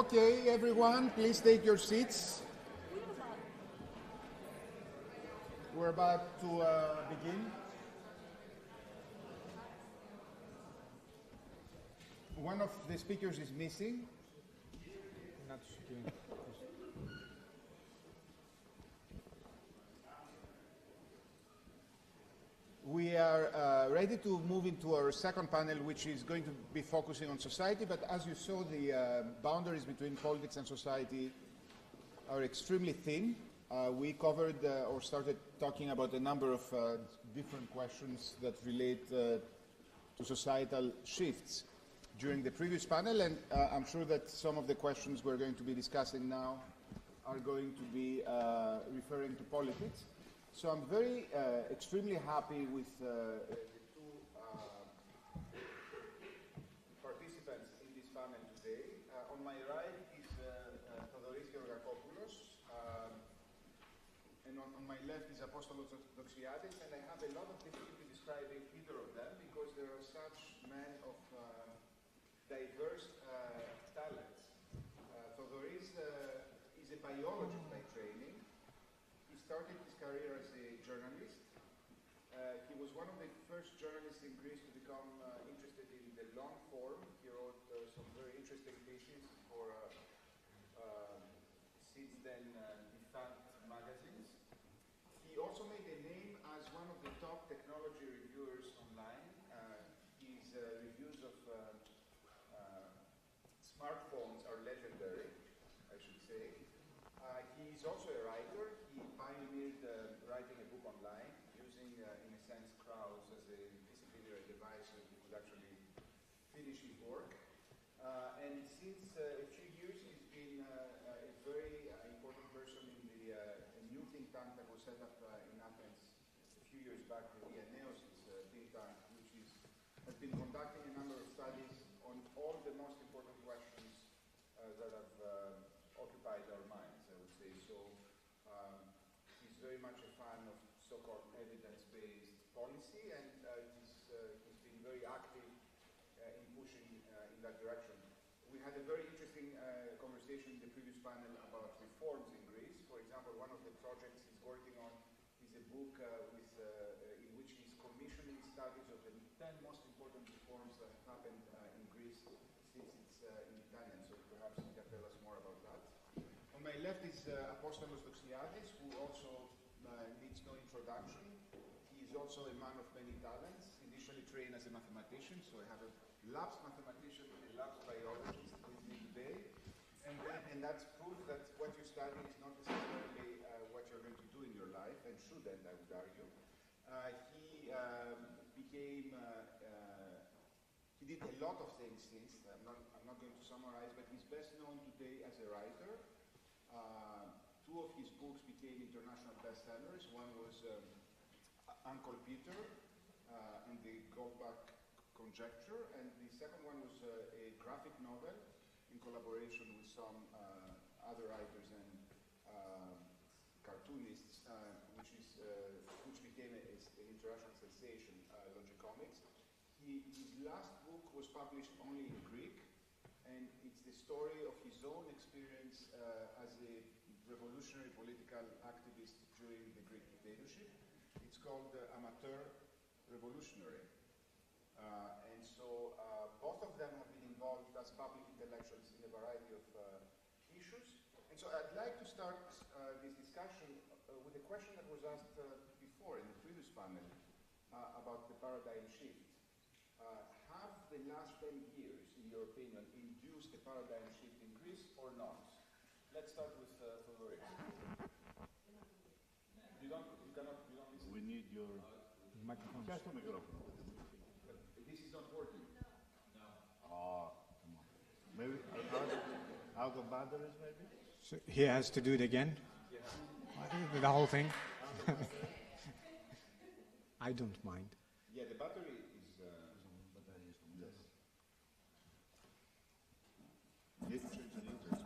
Okay, everyone, please take your seats. We're about to uh, begin. One of the speakers is missing. We are uh, ready to move into our second panel, which is going to be focusing on society. But as you saw, the uh, boundaries between politics and society are extremely thin. Uh, we covered uh, or started talking about a number of uh, different questions that relate uh, to societal shifts during the previous panel, and I'm sure that some of the questions we're going to be discussing now are going to be referring to politics. So I'm very, uh, extremely happy with uh, the two uh, participants in this panel today. Uh, on my right is uh, Theodoris Georgakopoulos, and on, on, my left is Apostolos Doxiadis, and I have a lot of difficulty describing either of them because there are such men of diverse talents. Theodoris is a biologist by training. He started his career as journalist. Uh, he was one of the first journalists in Greece to become uh, interested in the long form. He wrote uh, some very interesting pieces for uh, um, since then uh, defunct magazines. He also made a name as one of the top technology reviewers online. Uh, his reviews of smartphones are legendary, I should say. he is also a writer. He pioneered writing a book online using, uh, in a sense, crowds as a disciplinary device so he could actually finish his work. Uh, and since uh, a few years, he's been uh, a very uh, important person in the new think tank that was set up in Athens a few years back, the think tank, which is, has been conducting a number of studies on all the most important questions that have occupied our minds, I would say. So um, he's very much a fan of so-called evidence-based policy, and uh, he's, uh, he's been very active uh, in pushing in that direction. We had a very interesting conversation in the previous panel about reforms in Greece. For example, one of the projects he's working on is a book with, in which he's commissioning studies of the 10 most important reforms that have happened in Greece since its independence. So perhaps he can tell us more about that. On my left is uh, Apostolos Doxiadis, who also uh, needs no introduction. He is also a man of many talents, initially trained as a mathematician, so I have a lapsed mathematician and a lapsed biologist with me today. And, and that's what you study is not necessarily uh, what you're going to do in your life, and shouldn't, I would argue. Uh, he um, became, uh, he did a lot of things since, I'm not, I'm not going to summarize, but he's best known today as a writer. Uh, two of his books became international bestsellers. One was um, Uncle Peter uh, and the Goldbach Conjecture, and the second one was uh, a graphic novel in collaboration with some other writers and um, cartoonists, uh, which is uh, which became a, a, an international sensation, Logicomix. He, his last book was published only in Greek, and it's the story of his own experience as a revolutionary political activist during the Greek dictatorship. It's called uh, Amateur Revolutionary. Uh, and so uh, both of them have been involved as public intellectuals in a variety of uh, issues. And so I'd like to start uh, this discussion uh, with a question that was asked before in the previous panel about the paradigm shift. have the last 10 years, in your opinion, induced a paradigm shift in Greece or not? Let's start with uh, Theodoris. You don't, you cannot, you don't listen. We need your microphone. Just a microphone. This is not working. No. Oh, come on. Maybe out, out of batteries, maybe? So he has to do it again? Yeah. The whole thing? I don't mind. Yeah, the battery is. Uh,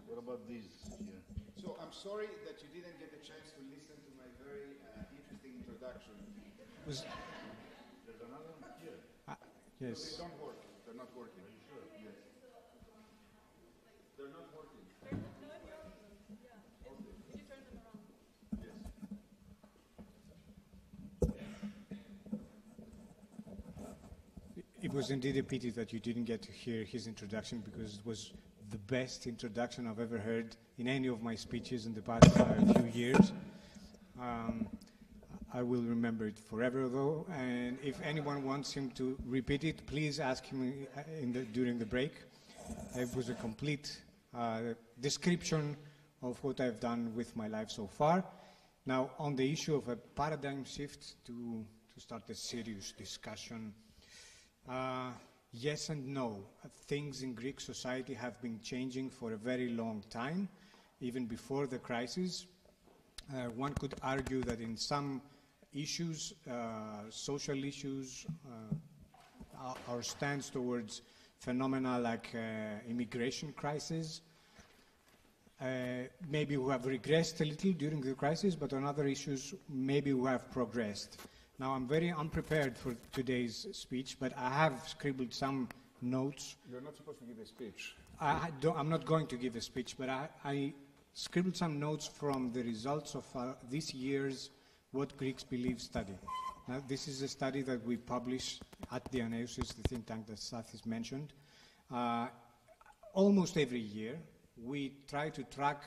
what about these here? So I'm sorry that you didn't get a chance to listen to my very uh, interesting introduction. Was There's another one here. Uh, No, yes. they don't work. They're not working. Are you sure? Yes. They're They're not working. It was indeed a pity that you didn't get to hear his introduction because it was the best introduction I've ever heard in any of my speeches in the past uh, few years. Um, I will remember it forever, though. And if anyone wants him to repeat it, please ask him uh, in the, during the break. It was a complete uh, description of what I've done with my life so far. Now, on the issue of a paradigm shift, to, to start a serious discussion, uh, yes and no. Things in Greek society have been changing for a very long time, even before the crisis. Uh, one could argue that in some issues, uh, social issues, uh, our, our stance towards phenomena like uh, immigration crisis, maybe we have regressed a little during the crisis, but on other issues, maybe we have progressed. Now, I'm very unprepared for today's speech, but I have scribbled some notes. You're not supposed to give a speech. I, I'm not going to give a speech, but I, I scribbled some notes from the results of uh, this year's What Greeks Believe study. Now, this is a study that we publish at diaNEOsis, the think tank that Stathis has mentioned. Uh, almost every year, we try to track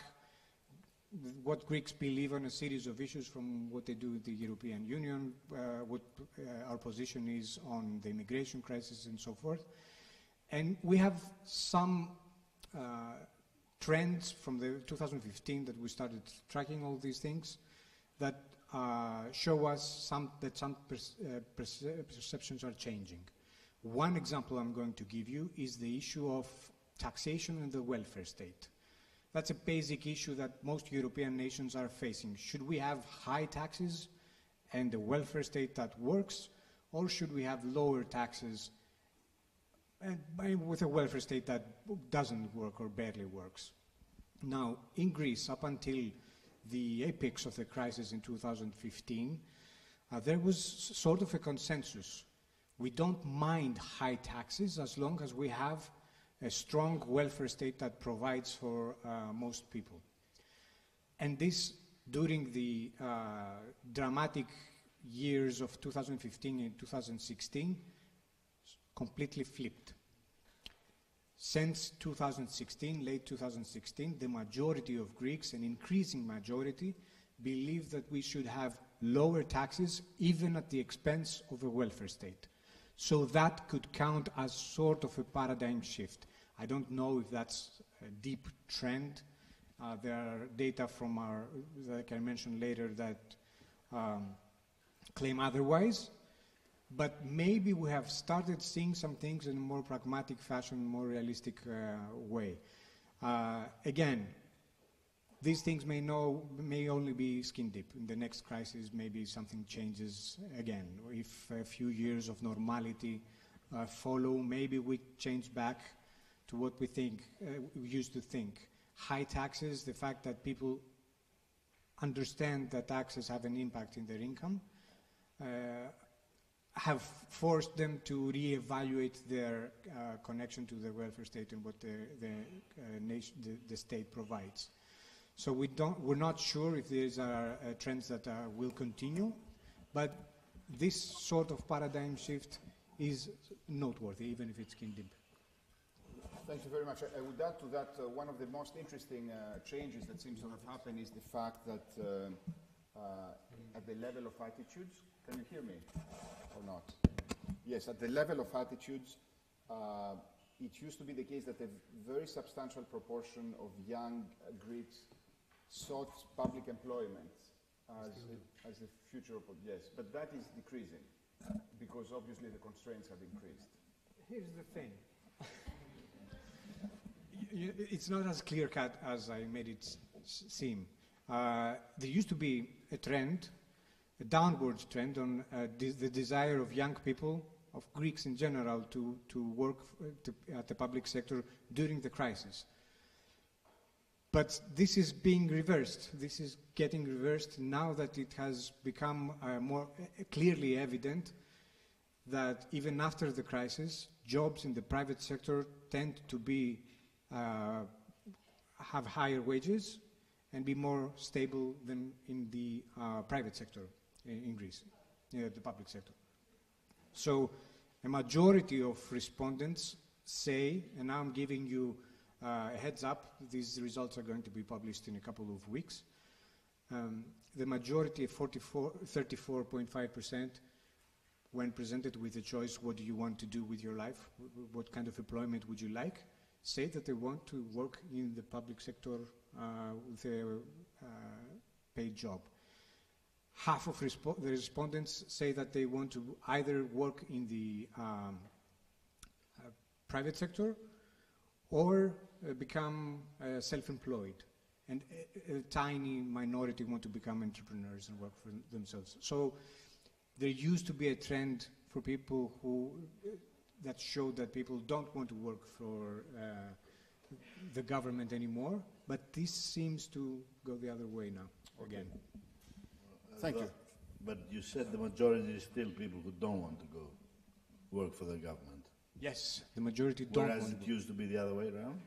what Greeks believe on a series of issues from what they do with the European Union, uh, what uh, our position is on the immigration crisis and so forth. And we have some uh, trends from the 2015 that we started tracking all these things that uh, show us some, that some uh, perce- perceptions are changing. One example I'm going to give you is the issue of taxation and the welfare state. That's a basic issue that most European nations are facing. Should we have high taxes and a welfare state that works, or should we have lower taxes and with a welfare state that doesn't work or barely works? Now, in Greece, up until the apex of the crisis in 2015, uh, there was sort of a consensus. We don't mind high taxes as long as we have a strong welfare state that provides for uh, most people. And this, during the uh, dramatic years of 2015 and 2016, completely flipped. Since 2016, late 2016, the majority of Greeks, an increasing majority, believe that we should have lower taxes even at the expense of a welfare state. So that could count as sort of a paradigm shift. I don't know if that's a deep trend. Uh, there are data from our, like I mentioned later, that um, claim otherwise. But maybe we have started seeing some things in a more pragmatic fashion, more realistic uh, way. Uh, again, these things may, may only be skin deep. In the next crisis, maybe something changes again. If a few years of normality uh, follow, maybe we change back to what we think uh, we used to think. High taxes, the fact that people understand that taxes have an impact in their income, uh, have forced them to reevaluate their uh, connection to the welfare state and what the, the, uh, nation, the, the state provides. So we don't, we're not sure if these are uh, trends that will continue, but this sort of paradigm shift is noteworthy, even if it's skin deep. Thank you very much. I, I would add to that uh, one of the most interesting uh, changes that seems to have happened is the fact that uh, uh, at the level of attitudes, can you hear me or not? Yes, at the level of attitudes, uh, it used to be the case that a very substantial proportion of young Greeks sought public employment as, a, as a future of yes, but that is decreasing because obviously the constraints have increased. Here's the thing. It's not as clear cut as I made it seem. Uh, there used to be a trend, a downward trend on uh, de- the desire of young people, of Greeks in general, to, to work f- to, at the public sector during the crisis. But this is being reversed. This is getting reversed now that it has become uh, more uh, clearly evident that even after the crisis, jobs in the private sector tend to be uh, have higher wages and be more stable than in the uh, private sector in, in Greece, uh, the public sector. So a majority of respondents say, and now I'm giving you uh, heads up, these results are going to be published in a couple of weeks. Um, the majority, 44, 34.5%, when presented with a choice, what do you want to do with your life? What kind of employment would you like? Say that they want to work in the public sector uh, with a uh, paid job. Half of respo the respondents say that they want to either work in the um, uh, private sector or become uh, self-employed. And a, a, tiny minority want to become entrepreneurs and work for themselves. So there used to be a trend for people who that showed that people don't want to work for uh, the government anymore, but this seems to go the other way now again. Thank you. But you said the majority is still people who don't want to go work for the government. Yes, the majority don't Whereas want it to go. used to be the other way around?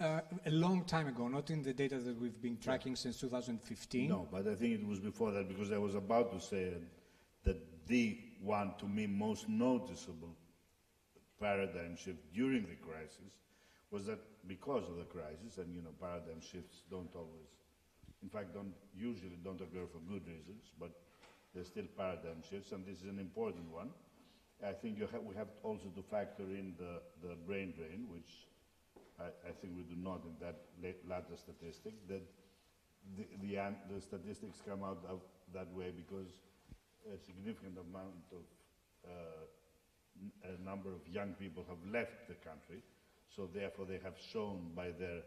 Uh, a long time ago, not in the data that we've been tracking since 2015. No, but I think it was before that because I was about to say that the one, to me, most noticeable paradigm shift during the crisis was that because of the crisis, and you know, paradigm shifts don't always, in fact, don't usually don't occur for good reasons, but there's still paradigm shifts, and this is an important one. I think ha we have also to factor in the, the brain drain, which I, I think we do not in that latter statistic, that the, the, the statistics come out of that way because a significant amount of uh, a number of young people have left the country, so therefore they have shown by their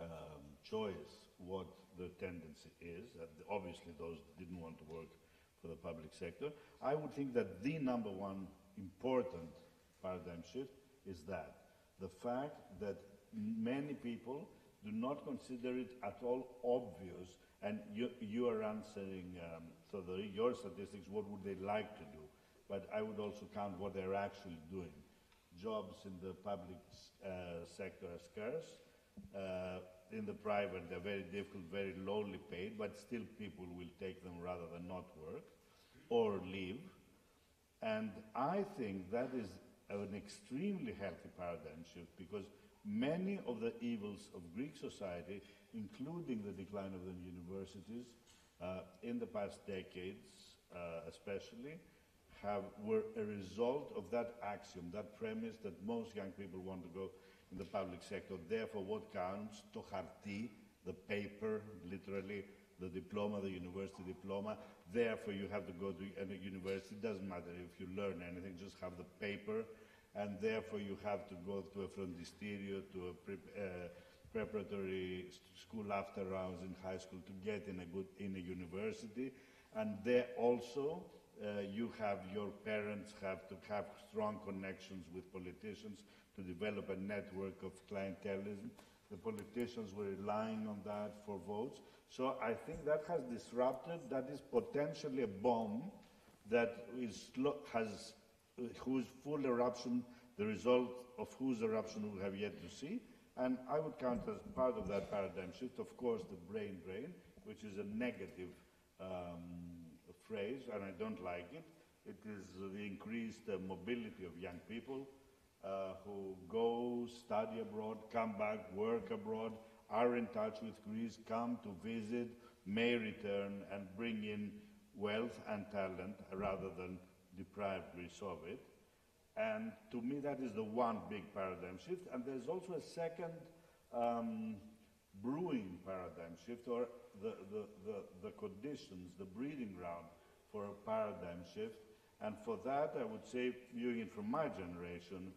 um, choice what the tendency is. And obviously, those didn't want to work for the public sector. I would think that the number one important paradigm shift is that the fact that many people do not consider it at all obvious, and you, you are answering, um, so the, your statistics, what would they like to do? But I would also count what they're actually doing. Jobs in the public uh, sector are scarce. Uh, in the private, they're very difficult, very lowly paid, but still people will take them rather than not work or leave. And I think that is an extremely healthy paradigm shift because many of the evils of Greek society, including the decline of the universities uh, in the past decades, uh, especially, have, were a result of that axiom, that premise that most young people want to go in the public sector. Therefore, what counts, to harti, the paper, literally, the diploma, the university diploma. Therefore, you have to go to a university. It doesn't matter if you learn anything, just have the paper. And therefore, you have to go to a frontisterio, to a pre uh, preparatory school after rounds in high school to get in a good in a university. And there also, uh, you have your parents have to have strong connections with politicians to develop a network of clientelism. The politicians were relying on that for votes. So I think that has disrupted, that is potentially a bomb that is, has, whose full eruption, the result of whose eruption we have yet to see. And I would count as part of that paradigm shift, of course, the brain drain, which is a negative um, phrase, and I don't like it. It is the increased uh, mobility of young people uh, who go, study abroad, come back, work abroad, are in touch with Greece, come to visit, may return, and bring in wealth and talent rather than deprive Greece of it. And to me, that is the one big paradigm shift. And there's also a second um, brewing paradigm shift, or the, the, the, the conditions, the breeding ground for a paradigm shift. And for that, I would say, viewing it from my generation,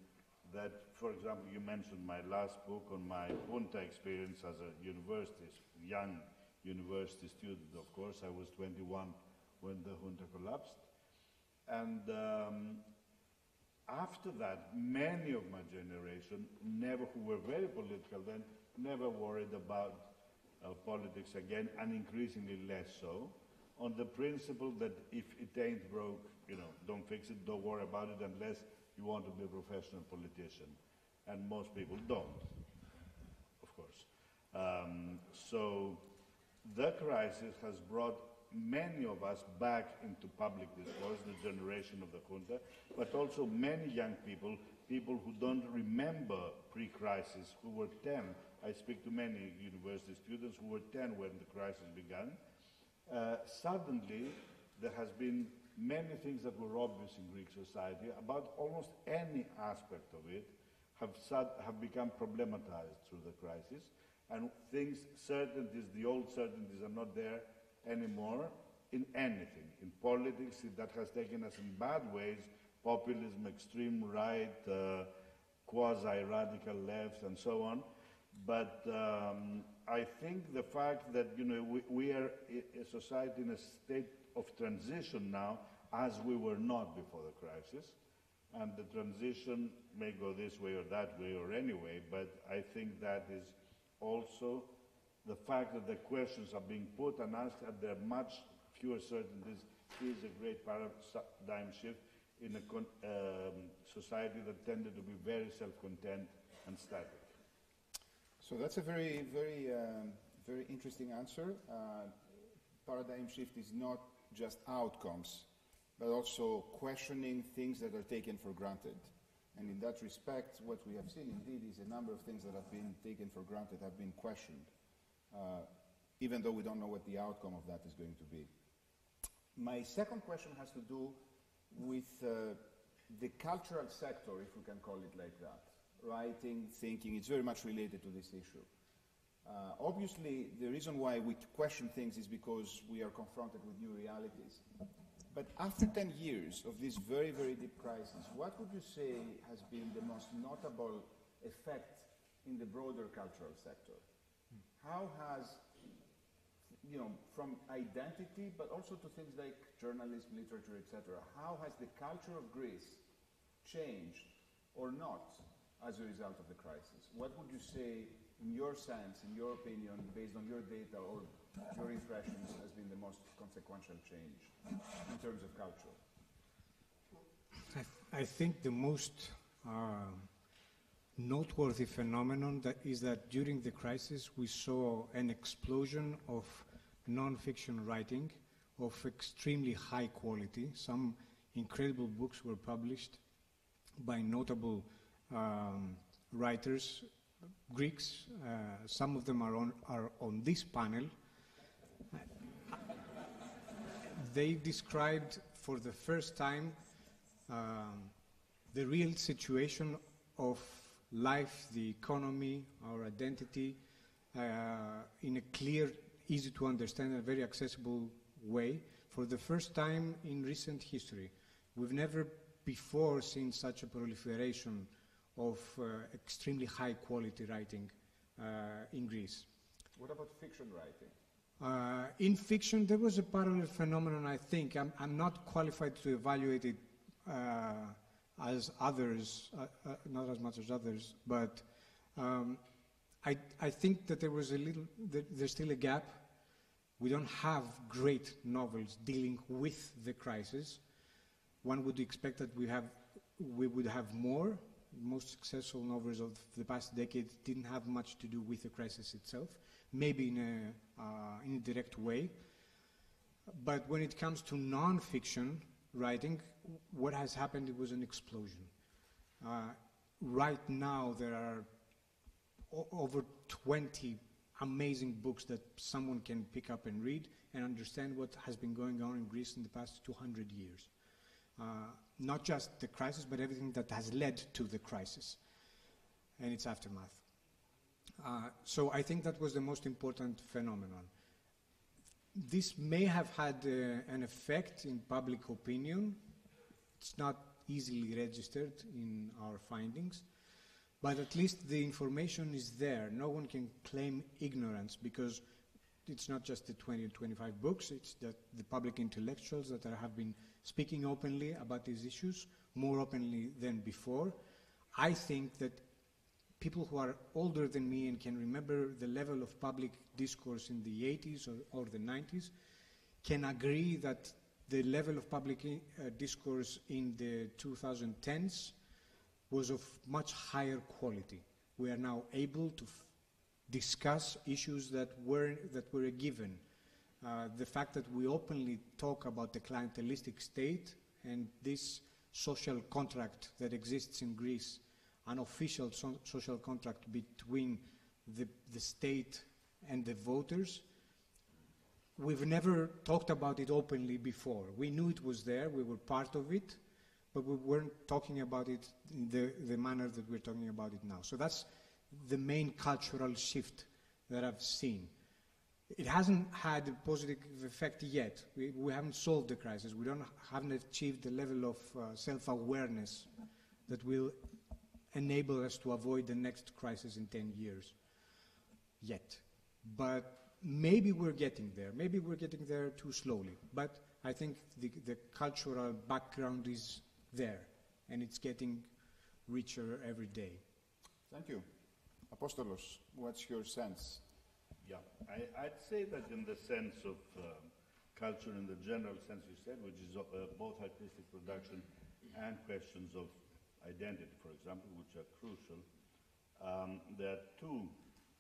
that, for example, you mentioned my last book on my junta experience as a university, young university student, of course. I was 21 when the junta collapsed. And um, after that, many of my generation, never, who were very political then, never worried about uh, politics again, and increasingly less so, on the principle that if it ain't broke, you know, don't fix it, don't worry about it unless you want to be a professional politician. And most people don't, of course. Um, so the crisis has brought many of us back into public discourse, the generation of the junta, but also many young people, people who don't remember pre-crisis, who were 10. I speak to many university students who were 10 when the crisis began. Uh, suddenly, there has been many things that were obvious in Greek society about almost any aspect of it have, have become problematized through the crisis, and things, certainties, the old certainties are not there anymore in anything. In politics, that has taken us in bad ways, populism, extreme right, uh, quasi-radical left, and so on. But um, I think the fact that you know we, we are a society in a state of transition now, as we were not before the crisis, and the transition may go this way or that way or anyway, but I think that is also the fact that the questions are being put and asked and there are much fewer certainties is a great paradigm shift in a um, society that tended to be very self-content and static. So that's a very, very, um, very interesting answer. Uh, paradigm shift is not just outcomes, but also questioning things that are taken for granted. And in that respect, what we have seen indeed is a number of things that have been taken for granted have been questioned, uh, even though we don't know what the outcome of that is going to be. My second question has to do with uh, the cultural sector, if we can call it like that. Writing, thinking, it's very much related to this issue. Uh, obviously, the reason why we question things is because we are confronted with new realities. But after 10 years of this very, very deep crisis, what would you say has been the most notable effect in the broader cultural sector? How has, you know, from identity, but also to things like journalism, literature, etc., how has the culture of Greece changed or not as a result of the crisis? What would you say, in your sense, in your opinion, based on your data or your impressions has been the most consequential change in terms of culture? I, th I think the most uh, noteworthy phenomenon that is that during the crisis we saw an explosion of non-fiction writing of extremely high quality. Some incredible books were published by notable um, writers, Greeks. Uh, some of them are on, are on this panel they described for the first time um, the real situation of life, the economy, our identity, uh, in a clear, easy to understand, and very accessible way for the first time in recent history. We've never before seen such a proliferation of uh, extremely high quality writing uh, in Greece. What about fiction writing? Uh, in fiction, there was a parallel phenomenon, I think. I'm, I'm not qualified to evaluate it uh, as others, uh, uh not as much as others, but um, I, I, think that there was a little, there's still a gap. We don't have great novels dealing with the crisis. One would expect that we, have, we would have more. Most successful novels of the past decade didn't have much to do with the crisis itself maybe in a, uh, in a direct way. But when it comes to non-fiction writing, what has happened was an explosion. Uh, right now, there are over 20 amazing books that someone can pick up and read and understand what has been going on in Greece in the past 200 years. Uh, not just the crisis, but everything that has led to the crisis and its aftermath. Uh, so I think that was the most important phenomenon. This may have had uh, an effect in public opinion. It's not easily registered in our findings, but at least the information is there. No one can claim ignorance because it's not just the 20 or 25 books, it's that the public intellectuals that have been speaking openly about these issues, more openly than before. I think that people who are older than me and can remember the level of public discourse in the 80s or, or the 90s can agree that the level of public uh, discourse in the 2010s was of much higher quality. We are now able to discuss issues that were, that were a given. Uh, the fact that we openly talk about the clientelistic state and this social contract that exists in Greece, an official so- social contract between the, the state and the voters, we've never talked about it openly before. We knew it was there, we were part of it, but we weren't talking about it in the, the manner that we're talking about it now. So that's the main cultural shift that I've seen. It hasn't had a positive effect yet. We, we haven't solved the crisis. We don't, haven't achieved the level of uh, self-awareness that will enable us to avoid the next crisis in 10 years yet. But maybe we're getting there. Maybe we're getting there too slowly. But I think the, the cultural background is there, and it's getting richer every day. Thank you. Apostolos, what's your sense? Yeah, I, I'd say that in the sense of um, culture, in the general sense you said, which is uh, both artistic production and questions of identity, for example, which are crucial, um, there are two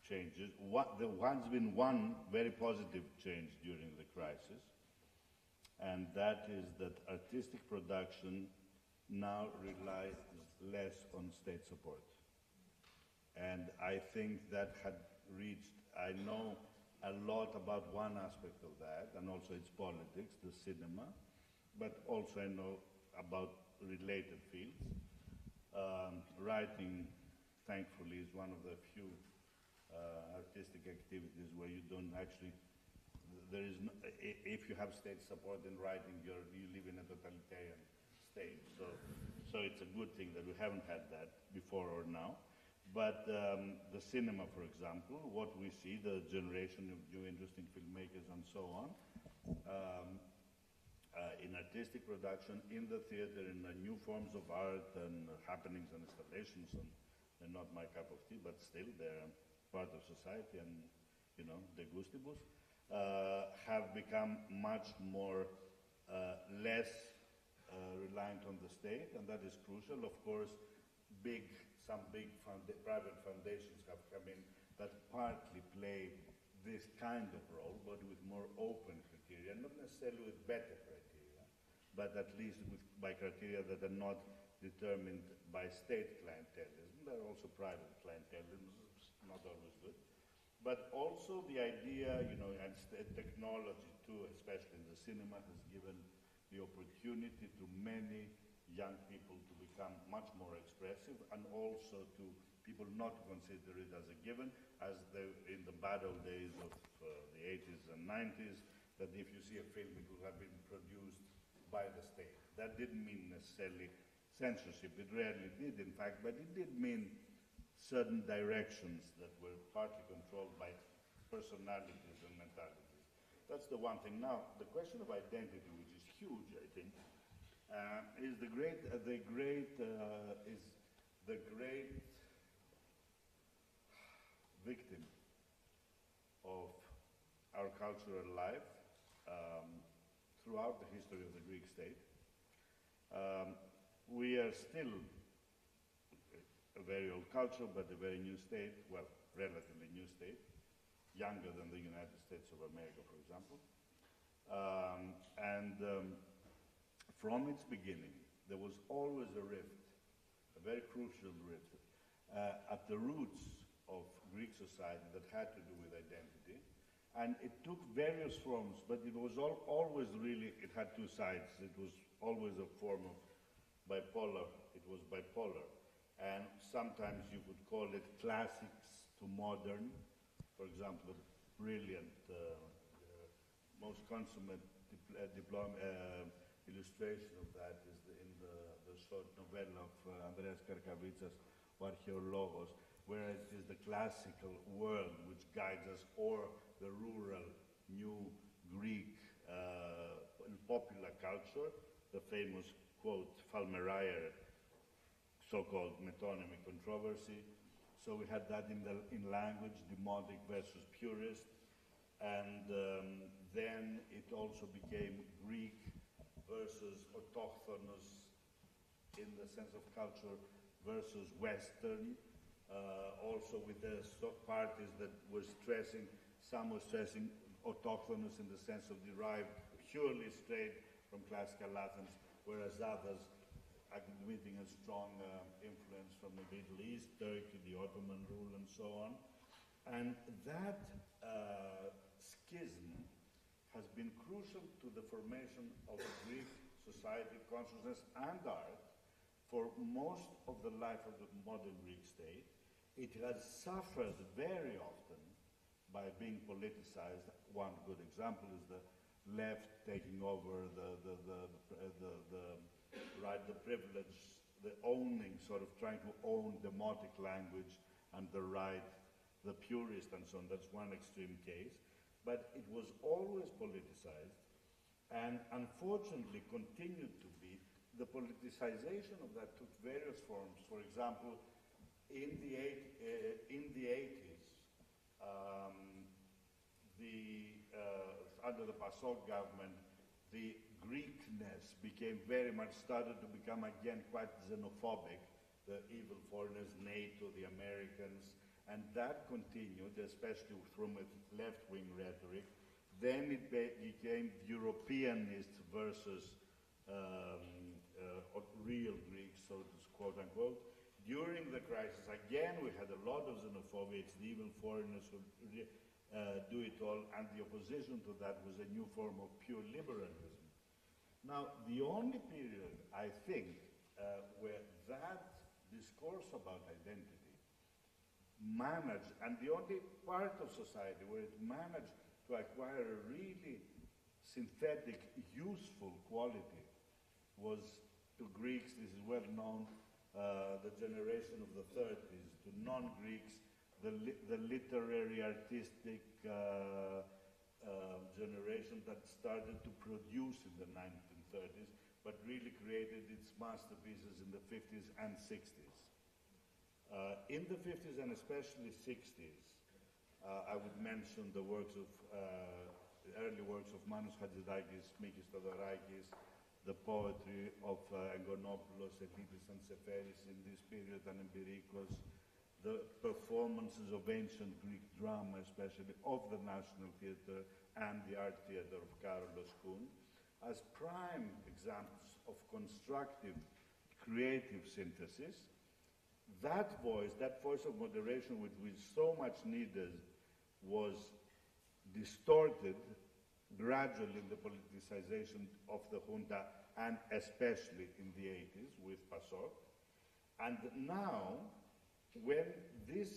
changes. One, there has been one very positive change during the crisis, and that is that artistic production now relies less on state support. And I think that had reached, I know a lot about one aspect of that, and also its politics, the cinema, but also I know about related fields. Um, writing, thankfully, is one of the few uh, artistic activities where you don't actually, there is no, if you have state support in writing, you're, you live in a totalitarian state. So, so it's a good thing that we haven't had that before or now. But um, the cinema, for example, what we see, the generation of new interesting filmmakers and so on, um, uh, in artistic production, in the theater, in the new forms of art and happenings and installations, and they're not my cup of tea, but still they're part of society and, you know, de gustibus, uh, have become much more, uh, less uh, reliant on the state, and that is crucial. Of course, big, some big private foundations have come in that partly play this kind of role, but with more open criteria, not necessarily with better criteria, but at least with, by criteria that are not determined by state clientelism. There are also private clientelism, not always good. But also the idea, you know, and technology too, especially in the cinema, has given the opportunity to many young people to become much more expressive and also to people not consider it as a given, as the, in the bad old days of uh, the 80s and 90s, that if you see a film, it would have been produced by the state. That didn't mean necessarily censorship. It rarely did, in fact, but it did mean certain directions that were partly controlled by personalities and mentalities. That's the one thing. Now, the question of identity, which is huge, I think, is the great, uh, the great, uh, is the great victim of our cultural life um, throughout the history of the Greek state. Um, we are still a very old culture, but a very new state, well, relatively new state, younger than the United States of America, for example. Um, and um, from its beginning, there was always a rift, a very crucial rift, uh, at the roots of Greek society that had to do with identity. And it took various forms, but it was all, always really, it had two sides. It was always a form of bipolar, it was bipolar. And sometimes you could call it classics to modern. For example, brilliant, uh, uh, most consummate dipl- uh, diplom- uh, illustration of that is the, in the, the short novella of uh, Andreas Karkavitsas, Archeologos, where it is the classical world which guides us, or the rural new Greek uh, popular culture, the famous quote, Fallmerayer, so-called metonymy controversy. So we had that in, the, in language, demotic versus purist, and um, then it also became Greek versus autochthonous in the sense of culture versus Western, uh, also with the parties that were stressing, some were stressing autochthonous in the sense of derived purely straight from classical Athens, whereas others admitting a strong uh, influence from the Middle East, Turkey, the Ottoman rule, and so on. And that uh, schism has been crucial to the formation of Greek society, consciousness, and art for most of the life of the modern Greek state. It has suffered very often by being politicized. One good example is the left taking over the, the, the, the, the, right, the privilege, the owning, sort of trying to own demotic language, and the right, the purist, and so on. That's one extreme case. But it was always politicized, and unfortunately continued to be. The politicization of that took various forms. For example, in the, eight, uh, in the 80s, um, the, uh, under the PASOK government, the Greekness became very much, started to become again quite xenophobic, the evil foreigners, NATO, the Americans, and that continued, especially from its left-wing rhetoric. Then it be- became Europeanist versus um, uh, real Greeks, so to quote unquote. During the crisis, again, we had a lot of xenophobia. It's evil foreigners who uh, do it all, and the opposition to that was a new form of pure liberalism. Now, the only period, I think, uh, where that discourse about identity managed, and the only part of society where it managed to acquire a really synthetic, useful quality was to Greeks, this is well known, uh, the generation of the 30s, to non-Greeks, the, li- the literary, artistic uh, uh, generation that started to produce in the 1930s, but really created its masterpieces in the 50s and 60s. Uh, in the 50s and especially 60s, uh, I would mention the works of, uh, early works of Manos Hadjidakis, Mikis Theodorakis, the poetry of uh, Engonopoulos, Elytis and Seferis in this period, and Empirikos, the performances of ancient Greek drama, especially of the National Theatre and the Art Theatre of Karolos Koun, as prime examples of constructive, creative synthesis that voice, that voice of moderation which we so much needed, was distorted gradually in the politicization of the junta and especially in the 80s with PASOK. And now, when this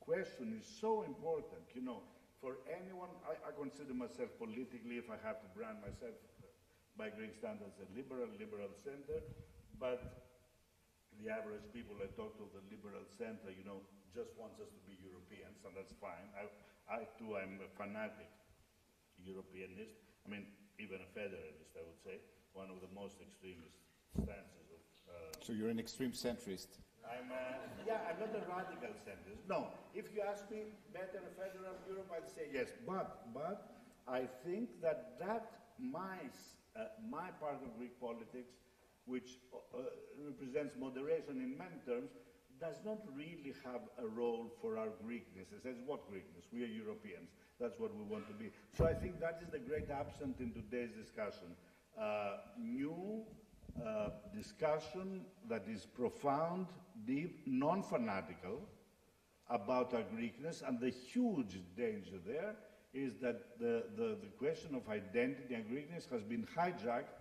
question is so important, you know, for anyone, I, I consider myself politically, if I have to brand myself by Greek standards, a liberal, liberal center, but the average people I talk to the liberal center, you know, just wants us to be Europeans, and that's fine. I, I too I'm a fanatic Europeanist. I mean, even a federalist, I would say, one of the most extremist stances of. Uh, So you're an extreme centrist. I'm, uh, yeah, I'm not a radical centrist. No, if you ask me, better a federal Europe, I'd say yes. But, but I think that that my, uh, my part of Greek politics, which uh, represents moderation in many terms, does not really have a role for our Greekness. It says, what Greekness? We are Europeans. That's what we want to be. So I think that is the great absent in today's discussion. Uh, new uh, discussion that is profound, deep, non-fanatical about our Greekness, and the huge danger there is that the, the, the question of identity and Greekness has been hijacked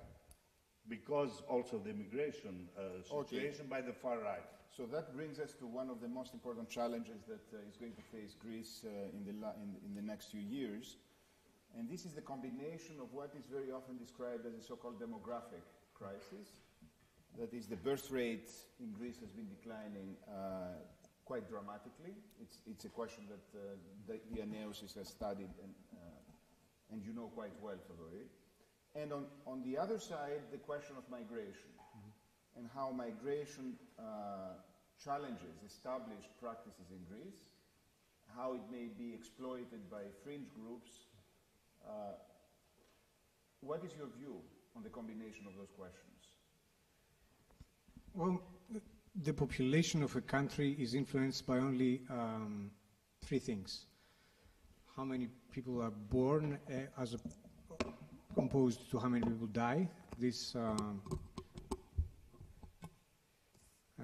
because also the immigration uh, Okay. situation by the far right. So that brings us to one of the most important challenges that uh, is going to face Greece uh, in, the la- in, in the next few years. And this is the combination of what is very often described as a so-called demographic crisis. That is, the birth rate in Greece has been declining uh, quite dramatically. It's, it's a question that uh, the, diaNEOsis has studied and, uh, and you know quite well, Theodore. And on, on the other side, the question of migration and how migration uh, challenges established practices in Greece, how it may be exploited by fringe groups. Uh, what is your view on the combination of those questions? Well, the population of a country is influenced by only um, three things. How many people are born uh, as a, opposed to how many people die. This um, uh,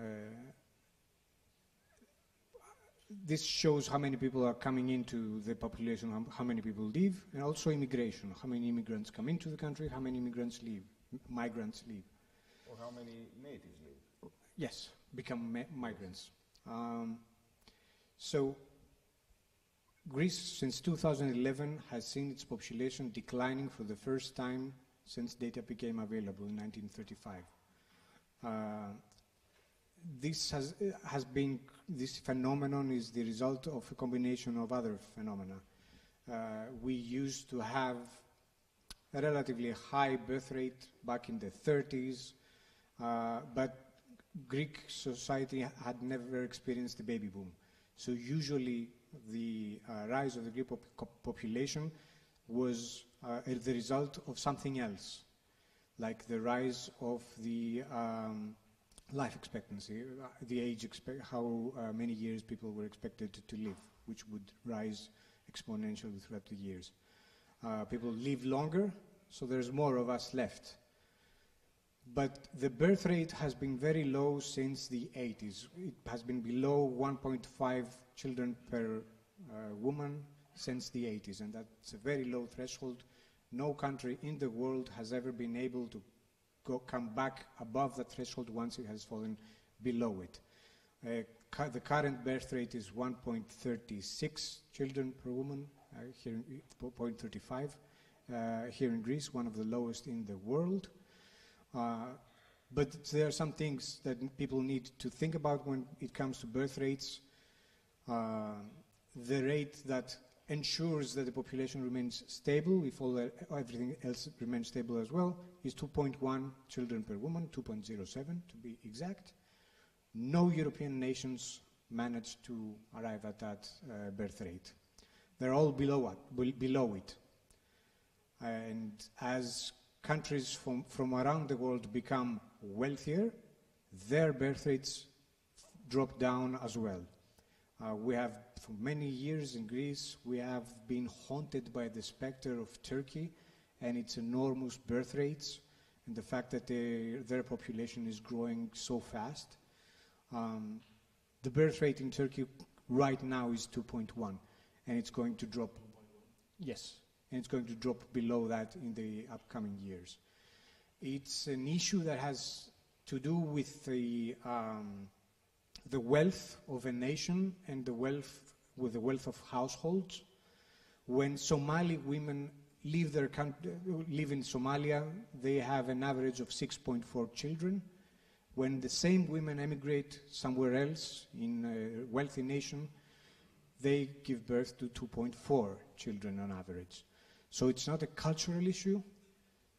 this shows how many people are coming into the population, how, many people leave, and also immigration. How many immigrants come into the country, how many immigrants leave, m- migrants leave. Or how many natives live? Yes, become migrants. Um, so, Greece, since 2011, has seen its population declining for the first time since data became available in 1935. Uh, this has, has been, this phenomenon is the result of a combination of other phenomena. Uh, we used to have a relatively high birth rate back in the 30s, uh, but Greek society had never experienced a baby boom. So usually the uh, rise of the Greek pop- population was uh, the result of something else, like the rise of the um, life expectancy, uh, the age, expe- how uh, many years people were expected to, to live, which would rise exponentially throughout the years. People live longer, so there's more of us left. But the birth rate has been very low since the 80s. It has been below 1.5 children per uh, woman since the 80s, and that's a very low threshold. No country in the world has ever been able to go, come back above that threshold once it has fallen below it. Uh, cu- the current birth rate is 1.36 children per woman, uh, here in, 0.35 uh, here in Greece, one of the lowest in the world. Uh, but there are some things that people need to think about when it comes to birth rates. Uh, the rate that ensures that the population remains stable, if all everything else remains stable as well, is 2.1 children per woman, 2.07 to be exact. No European nations managed to arrive at that uh, birth rate. They're all below. Below it. And as countries from, from around the world become wealthier, their birth rates drop down as well. Uh, we have, for many years in Greece, we have been haunted by the specter of Turkey and its enormous birth rates and the fact that they, their population is growing so fast. Um, the birth rate in Turkey right now is 2.1, and it's going to drop. Yes, and it's going to drop below that in the upcoming years. It's an issue that has to do with the, um, the wealth of a nation and the wealth with the wealth of households. When Somali women leave, their country, live in Somalia, they have an average of 6.4 children. When the same women emigrate somewhere else in a wealthy nation, they give birth to 2.4 children on average. So it's not a cultural issue.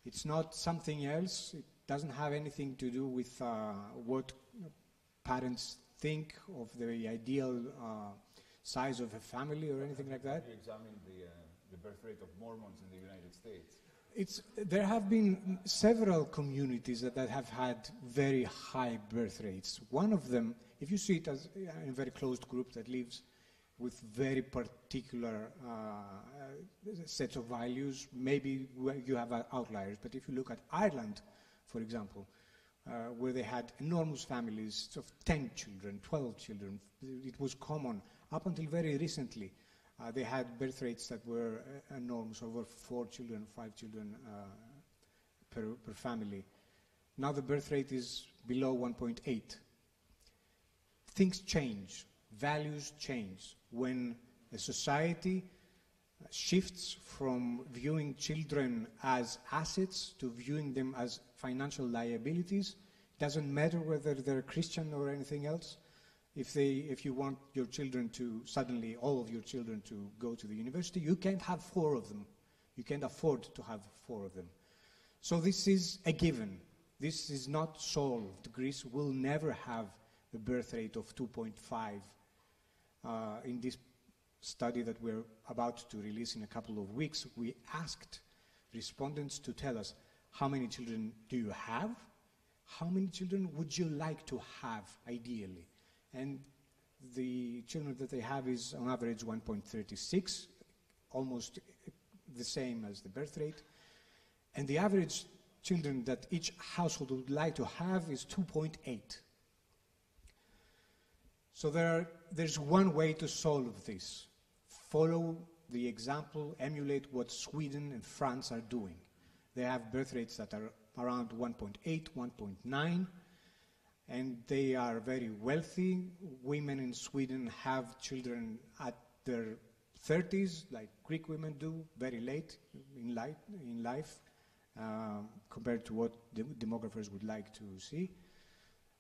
It's not something else. It doesn't have anything to do with uh, what parents think of the ideal uh, size of a family or anything like that. Have you examined the, uh, the birth rate of Mormons in the United States? It's, there have been several communities that, that have had very high birth rates. One of them, if you see it as a very closed group that lives with very particular uh, sets of values, maybe you have outliers. But if you look at Ireland, for example, uh, where they had enormous families of 10 children, 12 children, it was common up until very recently. Uh, they had birth rates that were uh, enormous, over four children, five children uh, per, per family. Now the birth rate is below 1.8. Things change, values change. When a society shifts from viewing children as assets to viewing them as financial liabilities, it doesn't matter whether they're Christian or anything else. If, they, if you want your children to, suddenly all of your children to go to the university, you can't have four of them. You can't afford to have four of them. So this is a given. This is not solved. Greece will never have a birth rate of 2.5. Uh, in this study that we're about to release in a couple of weeks, we asked respondents to tell us how many children do you have, how many children would you like to have ideally? And the children that they have is on average 1.36, almost the same as the birth rate. And the average children that each household would like to have is 2.8. So there are, there's one way to solve this. Follow the example, emulate what Sweden and France are doing. They have birth rates that are around 1.8, 1.9, and they are very wealthy. Women in Sweden have children at their 30s, like Greek women do, very late in life, in life uh, compared to what the demographers would like to see.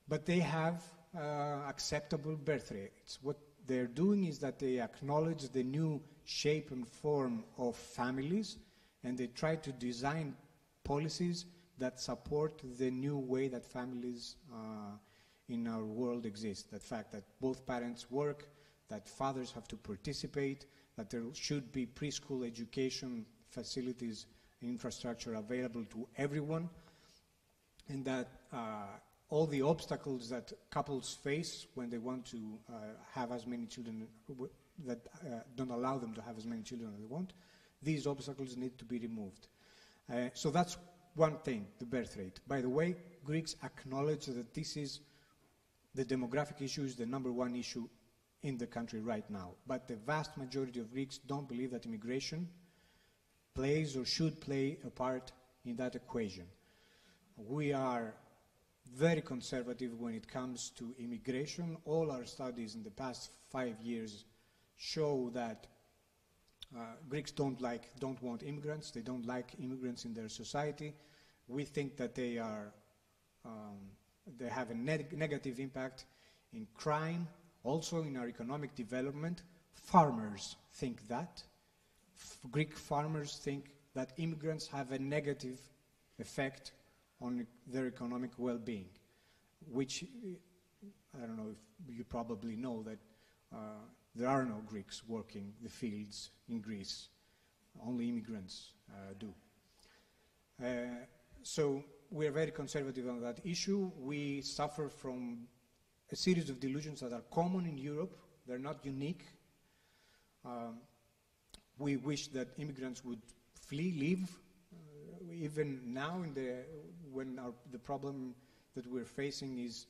But they have acceptable birth rates. What they're doing is that they acknowledge the new shape and form of families and they try to design policies that support the new way that families uh, in our world exist. The fact that both parents work, that fathers have to participate, that there should be preschool education facilities infrastructure available to everyone, and that uh, all the obstacles that couples face when they want to uh, have as many children that uh, don't allow them to have as many children as they want, these obstacles need to be removed. Uh, so that's one thing, the birth rate. By the way, Greeks acknowledge that this is the demographic issue is the number one issue in the country right now. But the vast majority of Greeks don't believe that immigration plays or should play a part in that equation. We are very conservative when it comes to immigration. All our studies in the past five years show that uh, Greeks don't like, don't want immigrants. They don't like immigrants in their society. We think that they are, um, they have a neg negative impact in crime, also in our economic development. Farmers think that. F Greek farmers think that immigrants have a negative effect on their economic well-being, which I don't know if you probably know that uh, there are no Greeks working the fields in Greece. Only immigrants uh, do. Uh, so we're very conservative on that issue. We suffer from a series of delusions that are common in Europe. They're not unique. Um, we wish that immigrants would flee, leave. Uh, even now, in the, when our, the problem that we're facing is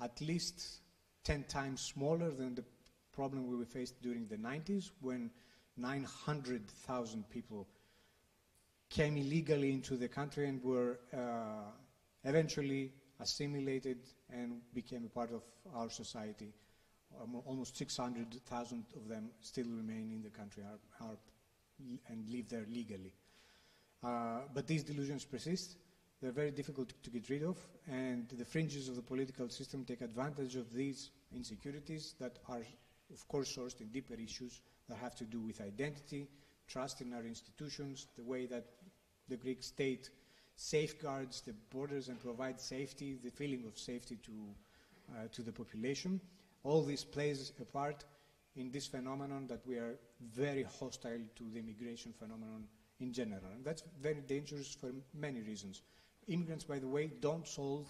at least 10 times smaller than the problem we faced during the 90s when 900,000 people came illegally into the country and were uh, eventually assimilated and became a part of our society. Um, almost 600,000 of them still remain in the country are, are and live there legally. Uh, but these delusions persist. They're very difficult to, get rid of, and the fringes of the political system take advantage of these insecurities that are of course, sourced in deeper issues that have to do with identity, trust in our institutions, the way that the Greek state safeguards the borders and provides safety, the feeling of safety to, uh, to the population. All this plays a part in this phenomenon that we are very hostile to the immigration phenomenon in general. And that's very dangerous for many reasons. Immigrants, by the way, don't solve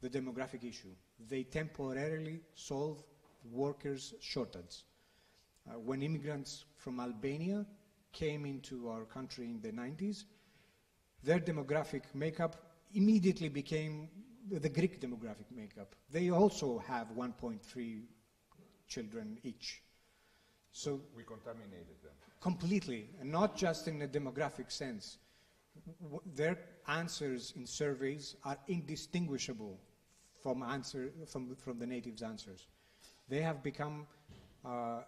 the demographic issue. They temporarily solve workers shortage. Uh, when immigrants from Albania came into our country in the 90s, their demographic makeup immediately became the Greek demographic makeup. They also have 1.3 children each. So we contaminated them. Completely, and not just in a demographic sense. Their answers in surveys are indistinguishable from, answer, from, from the natives' answers. They have become uh,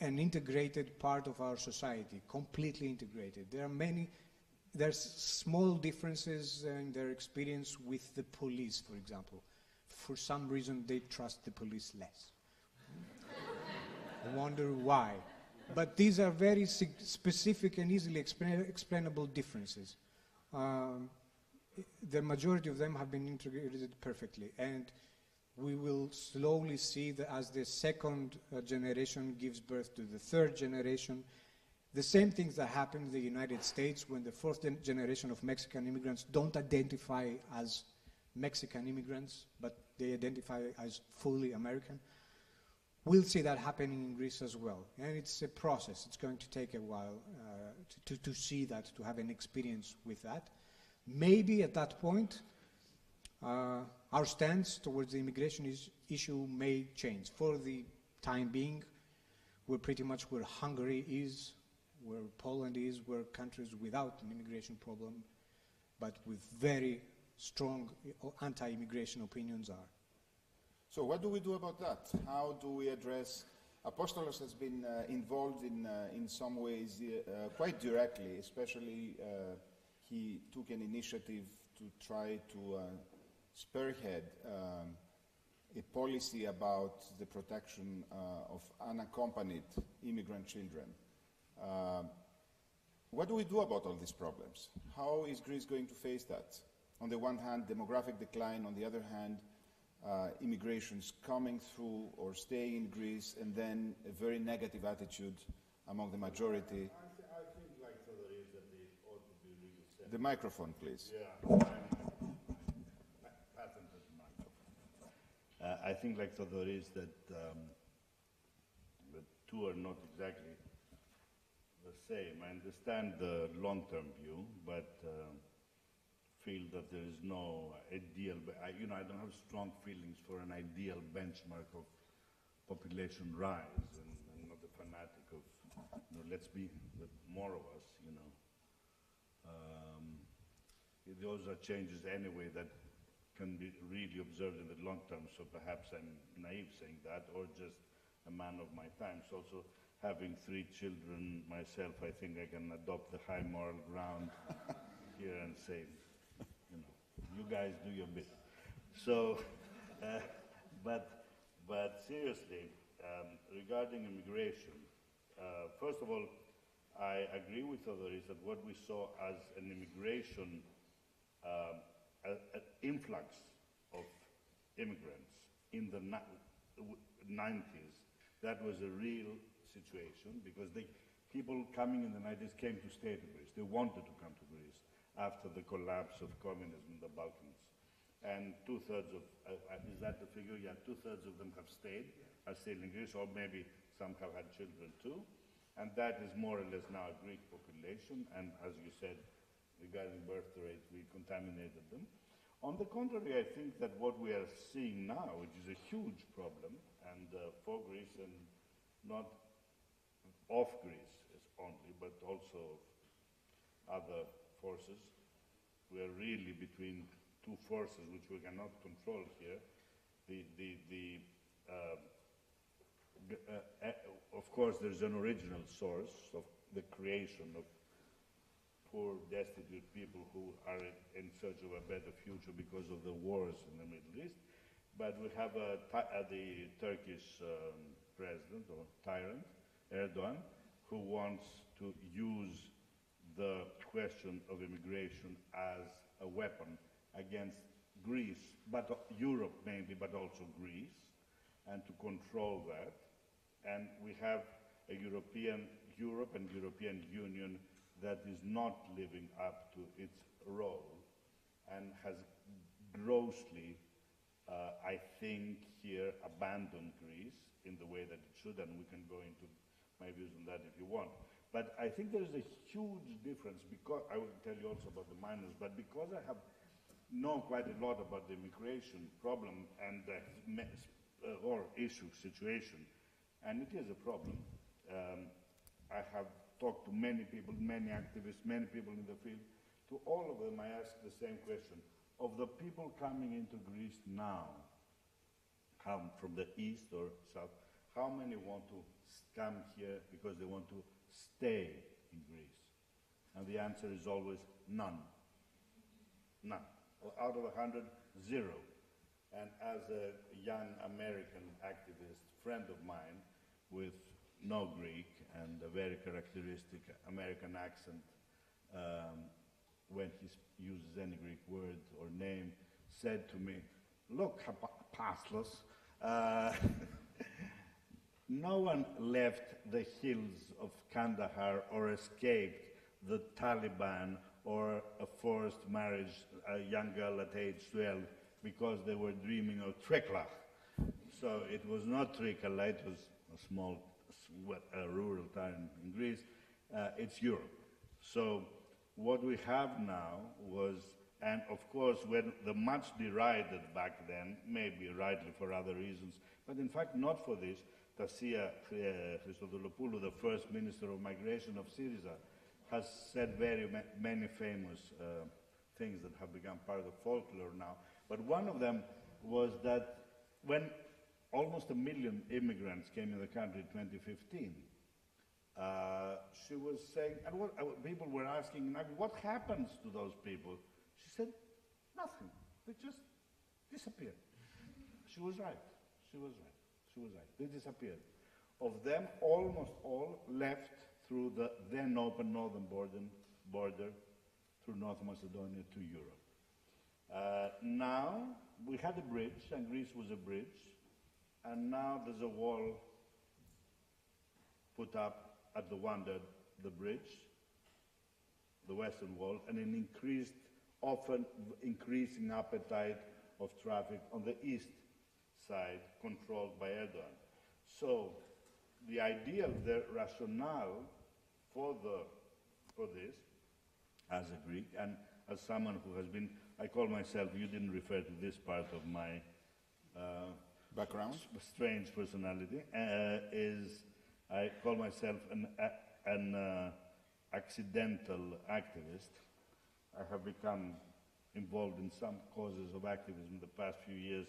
an integrated part of our society, completely integrated. There are many, there's small differences in their experience with the police, for example. For some reason, they trust the police less. Wonder why. But these are very specific and easily explainable differences. Um, the majority of them have been integrated perfectly. And we will slowly see that as the second uh, generation gives birth to the third generation, the same things that happen in the United States when the fourth generation of Mexican immigrants don't identify as Mexican immigrants, but they identify as fully American. We'll see that happening in Greece as well. And it's a process. It's going to take a while uh, to, to, see that, to have an experience with that. Maybe at that point, uh, our stance towards the immigration is, issue may change. For the time being, we're pretty much where Hungary is, where Poland is, where countries without an immigration problem, but with very strong anti-immigration opinions are. So what do we do about that? How do we address Apostolos has been uh, involved in, uh, in some ways uh, quite directly, especially uh, he took an initiative to try to uh, spearhead um, a policy about the protection uh, of unaccompanied immigrant children. what do we do about all these problems? How is Greece going to face that? On the one hand, demographic decline, on the other hand, uh, immigrations coming through or staying in Greece, and then a very negative attitude among the majority. I, th I think, like Theodoris, that they ought to be really. The microphone, please. Yeah. Patented microphone. Uh, I think, like Theodoris, that um, the two are not exactly the same. I understand the long-term view, but. Uh, feel that there is no ideal, I, you know, I don't have strong feelings for an ideal benchmark of population rise, and I'm not a fanatic of, you know, let's be more of us, you know. Um, those are changes anyway that can be really observed in the long term, so perhaps I'm naive saying that, or just a man of my times. Also, having three children myself, I think I can adopt the high moral ground here and say, you guys do your bit. So, uh, but, but seriously, um, regarding immigration, uh, first of all, I agree with others that what we saw as an immigration uh, influx of immigrants in the 90s, that was a real situation because they, people coming in the 90s came to stay to Greece. They wanted to come to Greece after the collapse of communism in the Balkans. And two-thirds of, uh, uh, is that the figure? Yeah, two-thirds of them have stayed, are still in Greece, or maybe some have had children too. And that is more or less now a Greek population, and as you said, regarding birth rate, we contaminated them. On the contrary, I think that what we are seeing now, which is a huge problem, and uh, for Greece and not of Greece only, but also other forces. We are really between two forces which we cannot control here. The, the, the, uh, uh, of course, there's an original source of the creation of poor, destitute people who are in search of a better future because of the wars in the Middle East. But we have uh, the Turkish um, president or tyrant, Erdogan, who wants to use the question of immigration as a weapon against Greece, but Europe mainly, but also Greece, and to control that. And we have a European Europe and European Union that is not living up to its role and has grossly, uh, I think, here abandoned Greece in the way that it should, and we can go into my views on that if you want. But I think there is a huge difference because, I will tell you also about the minors, but because I have known quite a lot about the immigration problem and the uh, or issue situation, and it is a problem. Um, I have talked to many people, many activists, many people in the field. To all of them, I ask the same question. Of the people coming into Greece now, come from the east or south, how many want to come here because they want to stay in Greece? And the answer is always none. None. Out of a hundred, zero. And as a young American activist friend of mine with no Greek and a very characteristic American accent, um, when he uses any Greek word or name, said to me, look, Apostolos, uh, No one left the hills of Kandahar or escaped the Taliban or a forced marriage, a young girl at age 12 because they were dreaming of Trekla. So it was not Trikala, it was a small a rural town in Greece. Uh, it's Europe. So what we have now was, and of course, when the much derided back then, maybe rightly for other reasons, but in fact not for this, Tasia uh, Christodoulopoulou, the first minister of migration of Syriza, has said very ma many famous uh, things that have become part of the folklore now. But one of them was that when almost a million immigrants came in the country in 2015, uh, she was saying, and what, uh, people were asking, what happens to those people? She said, nothing. They just disappeared. She was right. She was right. Right. They disappeared. Of them, almost all left through the then open northern border, border through North Macedonia to Europe. Uh, now, we had a bridge, and Greece was a bridge, and now there's a wall put up at the Wonder, the bridge, the western wall, and an increased, often increasing appetite of traffic on the east side, controlled by Erdogan. So the idea, of the rationale for, the, for this, as a Greek, and as someone who has been, I call myself, you didn't refer to this part of my uh, background, strange personality, uh, is I call myself an, an uh, accidental activist. I have become involved in some causes of activism in the past few years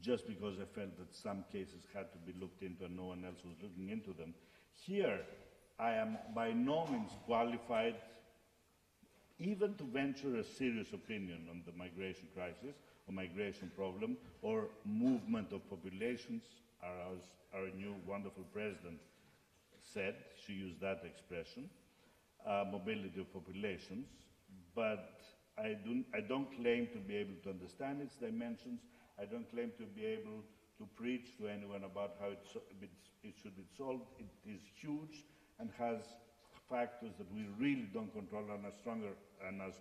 just because I felt that some cases had to be looked into and no one else was looking into them. Here, I am by no means qualified even to venture a serious opinion on the migration crisis or migration problem or movement of populations, as our new wonderful president said, she used that expression, uh, mobility of populations, but I don't, I don't claim to be able to understand its dimensions. I don't claim to be able to preach to anyone about how it, it should be solved. It is huge and has factors that we really don't control and are stronger and as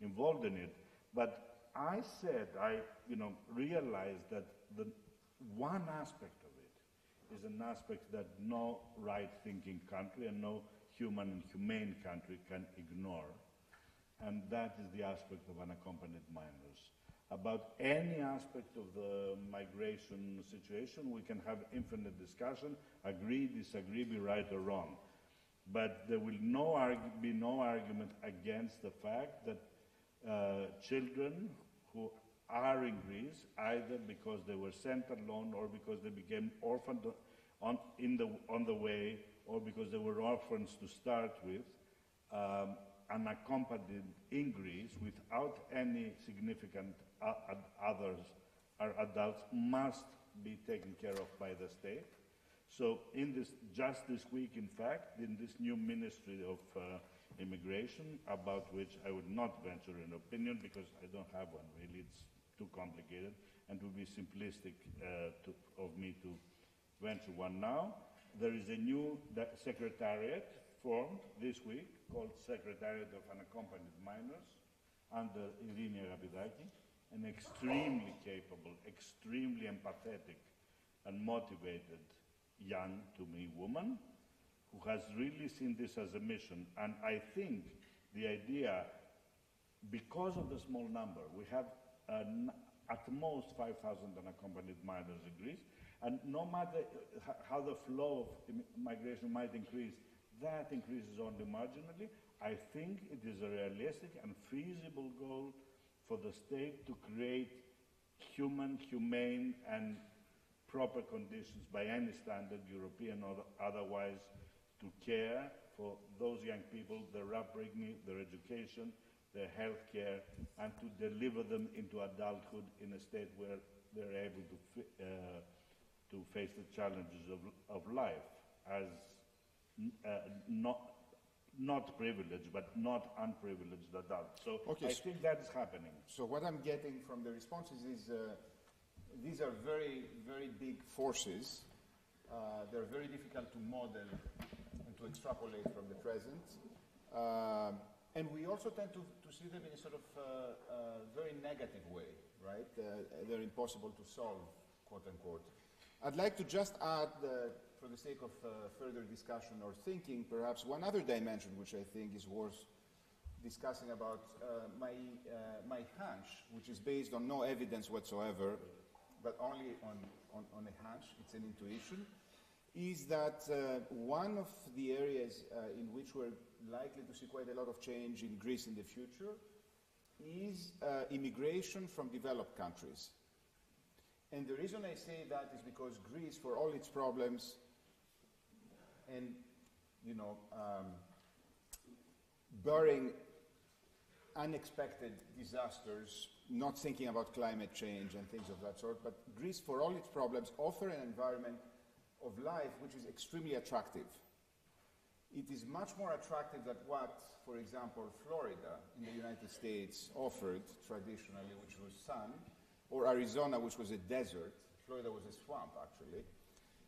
involved in it. But I said, I you know, realized that the one aspect of it is an aspect that no right-thinking country and no human and humane country can ignore, and that is the aspect of unaccompanied minors. About any aspect of the migration situation, we can have infinite discussion, agree, disagree, be right or wrong. But there will no be no argument against the fact that uh, children who are in Greece either because they were sent alone or because they became orphaned on, in the, on the way or because they were orphans to start with, um, unaccompanied in Greece without any significant others are adults must be taken care of by the state. So in this, just this week, in fact, in this new Ministry of uh, Immigration, about which I would not venture an opinion because I don't have one really, it's too complicated and would be simplistic uh, to, of me to venture one now. There is a new secretariat formed this week called Secretariat of Unaccompanied Minors under Irini Agapidaki, an extremely capable, extremely empathetic and motivated young, to me, woman who has really seen this as a mission. And I think the idea, because of the small number, we have at most 5,000 unaccompanied minors in Greece, and no matter how the flow of migration might increase, that increases only marginally. I think it is a realistic and feasible goal for the state to create human, humane, and proper conditions by any standard, European or otherwise, to care for those young people, their upbringing, their education, their health care, and to deliver them into adulthood in a state where they're able to, uh, to face the challenges of, of life as uh, not, not privileged, but not unprivileged adults. So okay, I so think that is happening. So what I'm getting from the responses is uh, these are very, very big forces. Uh, they're very difficult to model and to extrapolate from the present. Uh, and we also tend to, to see them in a sort of uh, uh very negative way. right? Uh, they're impossible to solve, quote unquote. I'd like to just add, uh, for the sake of uh, further discussion or thinking, perhaps one other dimension which I think is worth discussing about uh, my, uh, my hunch, which is based on no evidence whatsoever, but only on, on, on a hunch, it's an intuition, is that uh, one of the areas uh, in which we're likely to see quite a lot of change in Greece in the future is immigration from developed countries. And the reason I say that is because Greece, for all its problems, and you know, um, barring unexpected disasters, not thinking about climate change and things of that sort, but Greece, for all its problems, offer an environment of life which is extremely attractive. It is much more attractive than what, for example, Florida in the United States offered traditionally, which was sun, or Arizona, which was a desert. Florida was a swamp, actually.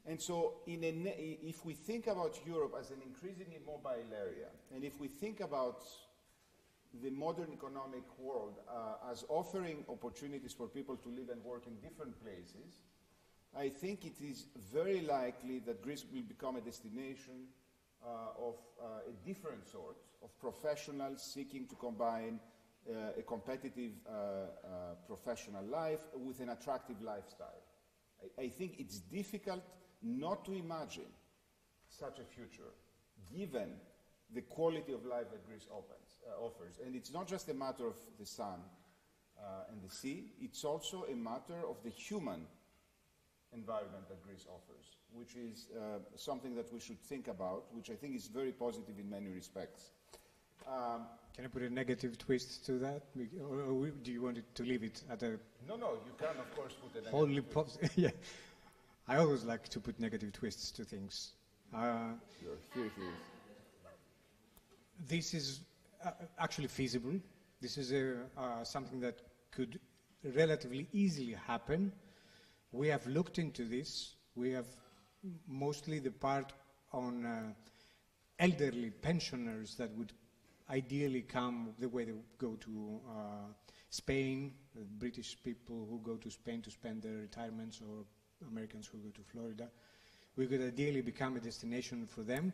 And so, a, if we think about Europe as an increasingly mobile area, and if we think about the modern economic world uh, as offering opportunities for people to live and work in different places, I think it is very likely that Greece will become a destination uh, of uh, a different sort, of professionals seeking to combine uh, a competitive uh, uh, professional life with an attractive lifestyle. I, I think it's difficult not to imagine such a future, given the quality of life that Greece opens, uh, offers. And it's not just a matter of the sun uh, and the sea, it's also a matter of the human environment that Greece offers, which is uh, something that we should think about, which I think is very positive in many respects. Um, can I put a negative twist to that, or, do you want it to leave it at a? No, no, you can of course put a negative yeah, I always like to put negative twists to things. Uh, sure. Here, here this is uh, actually feasible. This is a, uh, something that could relatively easily happen. We have looked into this. We have mostly the part on uh, elderly pensioners that would ideally come the way they go to uh, Spain, British people who go to Spain to spend their retirements or Americans who go to Florida. We could ideally become a destination for them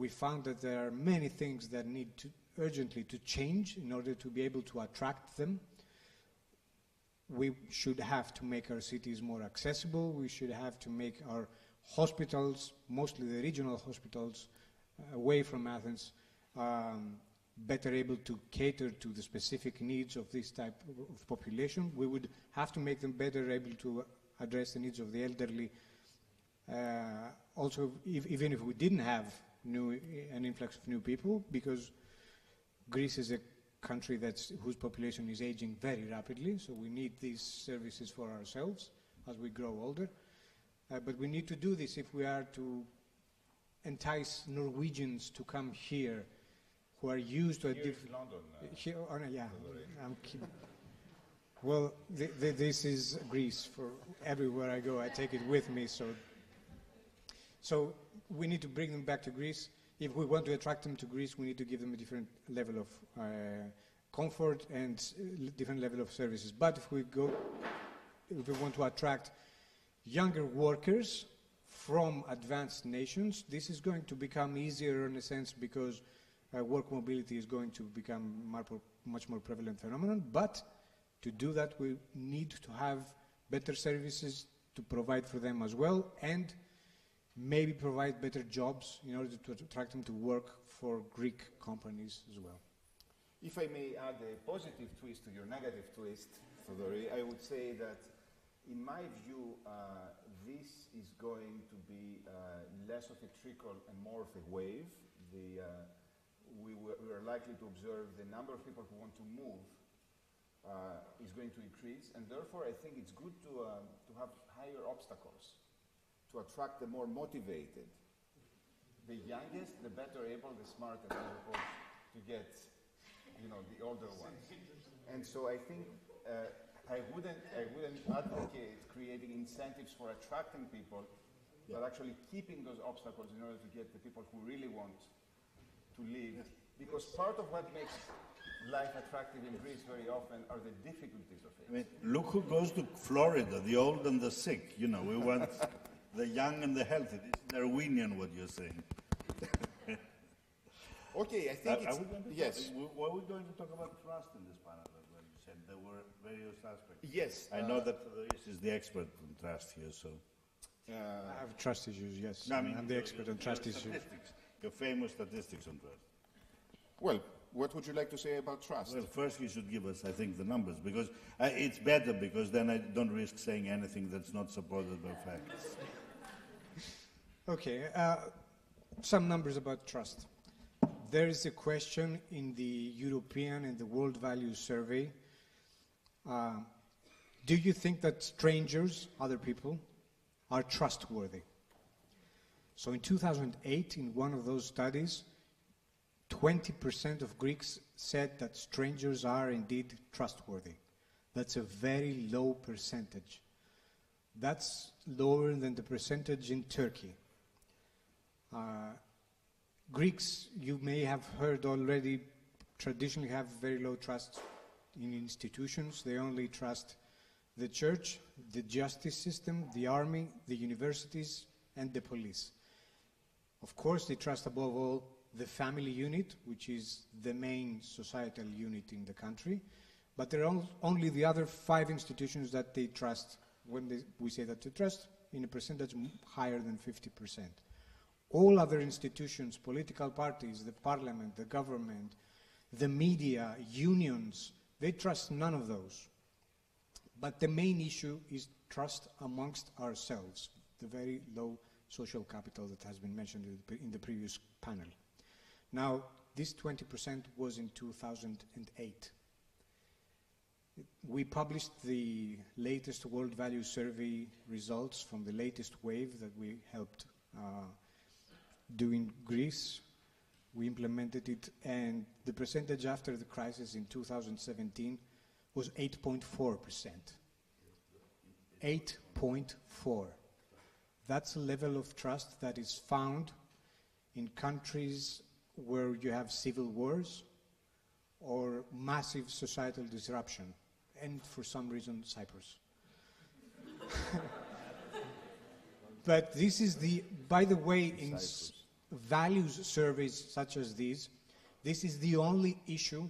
we found that there are many things that need to urgently to change in order to be able to attract them. We should have to make our cities more accessible. We should have to make our hospitals, mostly the regional hospitals, uh, away from Athens, um, better able to cater to the specific needs of this type of population. We would have to make them better able to address the needs of the elderly. Uh, also, if, even if we didn't have new, an influx of new people because Greece is a country that's, whose population is aging very rapidly, so we need these services for ourselves as we grow older. Uh, but we need to do this if we are to entice Norwegians to come here who are used to a different... London. Uh, here, oh, no, yeah, I'm well, th th this is Greece. For everywhere I go, I take it with me. So, so we need to bring them back to Greece. If we want to attract them to Greece, we need to give them a different level of uh, comfort and different level of services. But if we go, if we want to attract younger workers from advanced nations, this is going to become easier in a sense because uh, work mobility is going to become much more prevalent phenomenon. But to do that, we need to have better services to provide for them as well and maybe provide better jobs in order to attract them to work for Greek companies as well. If I may add a positive twist to your negative twist, I would say that in my view, uh, this is going to be uh, less of a trickle and more of a wave. The, uh, we, we, are likely to observe the number of people who want to move uh, is going to increase, and therefore I think it's good to, um, to have higher obstacles to attract the more motivated. The youngest, the better able, the smartest, as opposed to get, you know, the older ones. And so I think uh, I wouldn't, I wouldn't advocate creating incentives for attracting people, yeah. but actually keeping those obstacles in order to get the people who really want to live. Because part of what makes life attractive in Greece very often are the difficulties of I it. mean, look who goes to Florida, the old and the sick. You know, we want the young and the healthy. This is Darwinian, what you're saying. Okay, I think are it's, we going to yes, Talk, were we going to talk about trust in this panel as well? You said there were various aspects. yes. I know that Federici is the expert on trust here, so. uh, I have trust issues, yes. No, I mean, I'm the expert on trust issues. statistics, Your famous statistics on trust. well, what would you like to say about trust? Well, first you should give us, I think, the numbers, because uh, it's better, because then I don't risk saying anything that's not supported by facts. Okay, uh, some numbers about trust. There is a question in the European and the World Values Survey. Uh, do you think that strangers, other people, are trustworthy? So in 2008, in one of those studies, 20% of Greeks said that strangers are indeed trustworthy. That's a very low percentage. That's lower than the percentage in Turkey. Uh, Greeks, you may have heard already, traditionally have very low trust in institutions. They only trust the church, the justice system, the army, the universities, and the police. Of course, they trust above all the family unit, which is the main societal unit in the country. But there are only the other five institutions that they trust when they, we say that they trust in a percentage higher than 50%. All other institutions, political parties, the parliament, the government, the media, unions, they trust none of those. But the main issue is trust amongst ourselves, the very low social capital that has been mentioned in the, pre- in the previous panel. Now, this 20% was in 2008. We published the latest World Value Survey results from the latest wave that we helped uh, do in Greece. We implemented it, and the percentage after the crisis in 2017 was 8.4%. 8.4. That's a level of trust that is found in countries where you have civil wars or massive societal disruption, and for some reason, Cyprus. but this is the, by the way, in s- values surveys such as these, this is the only issue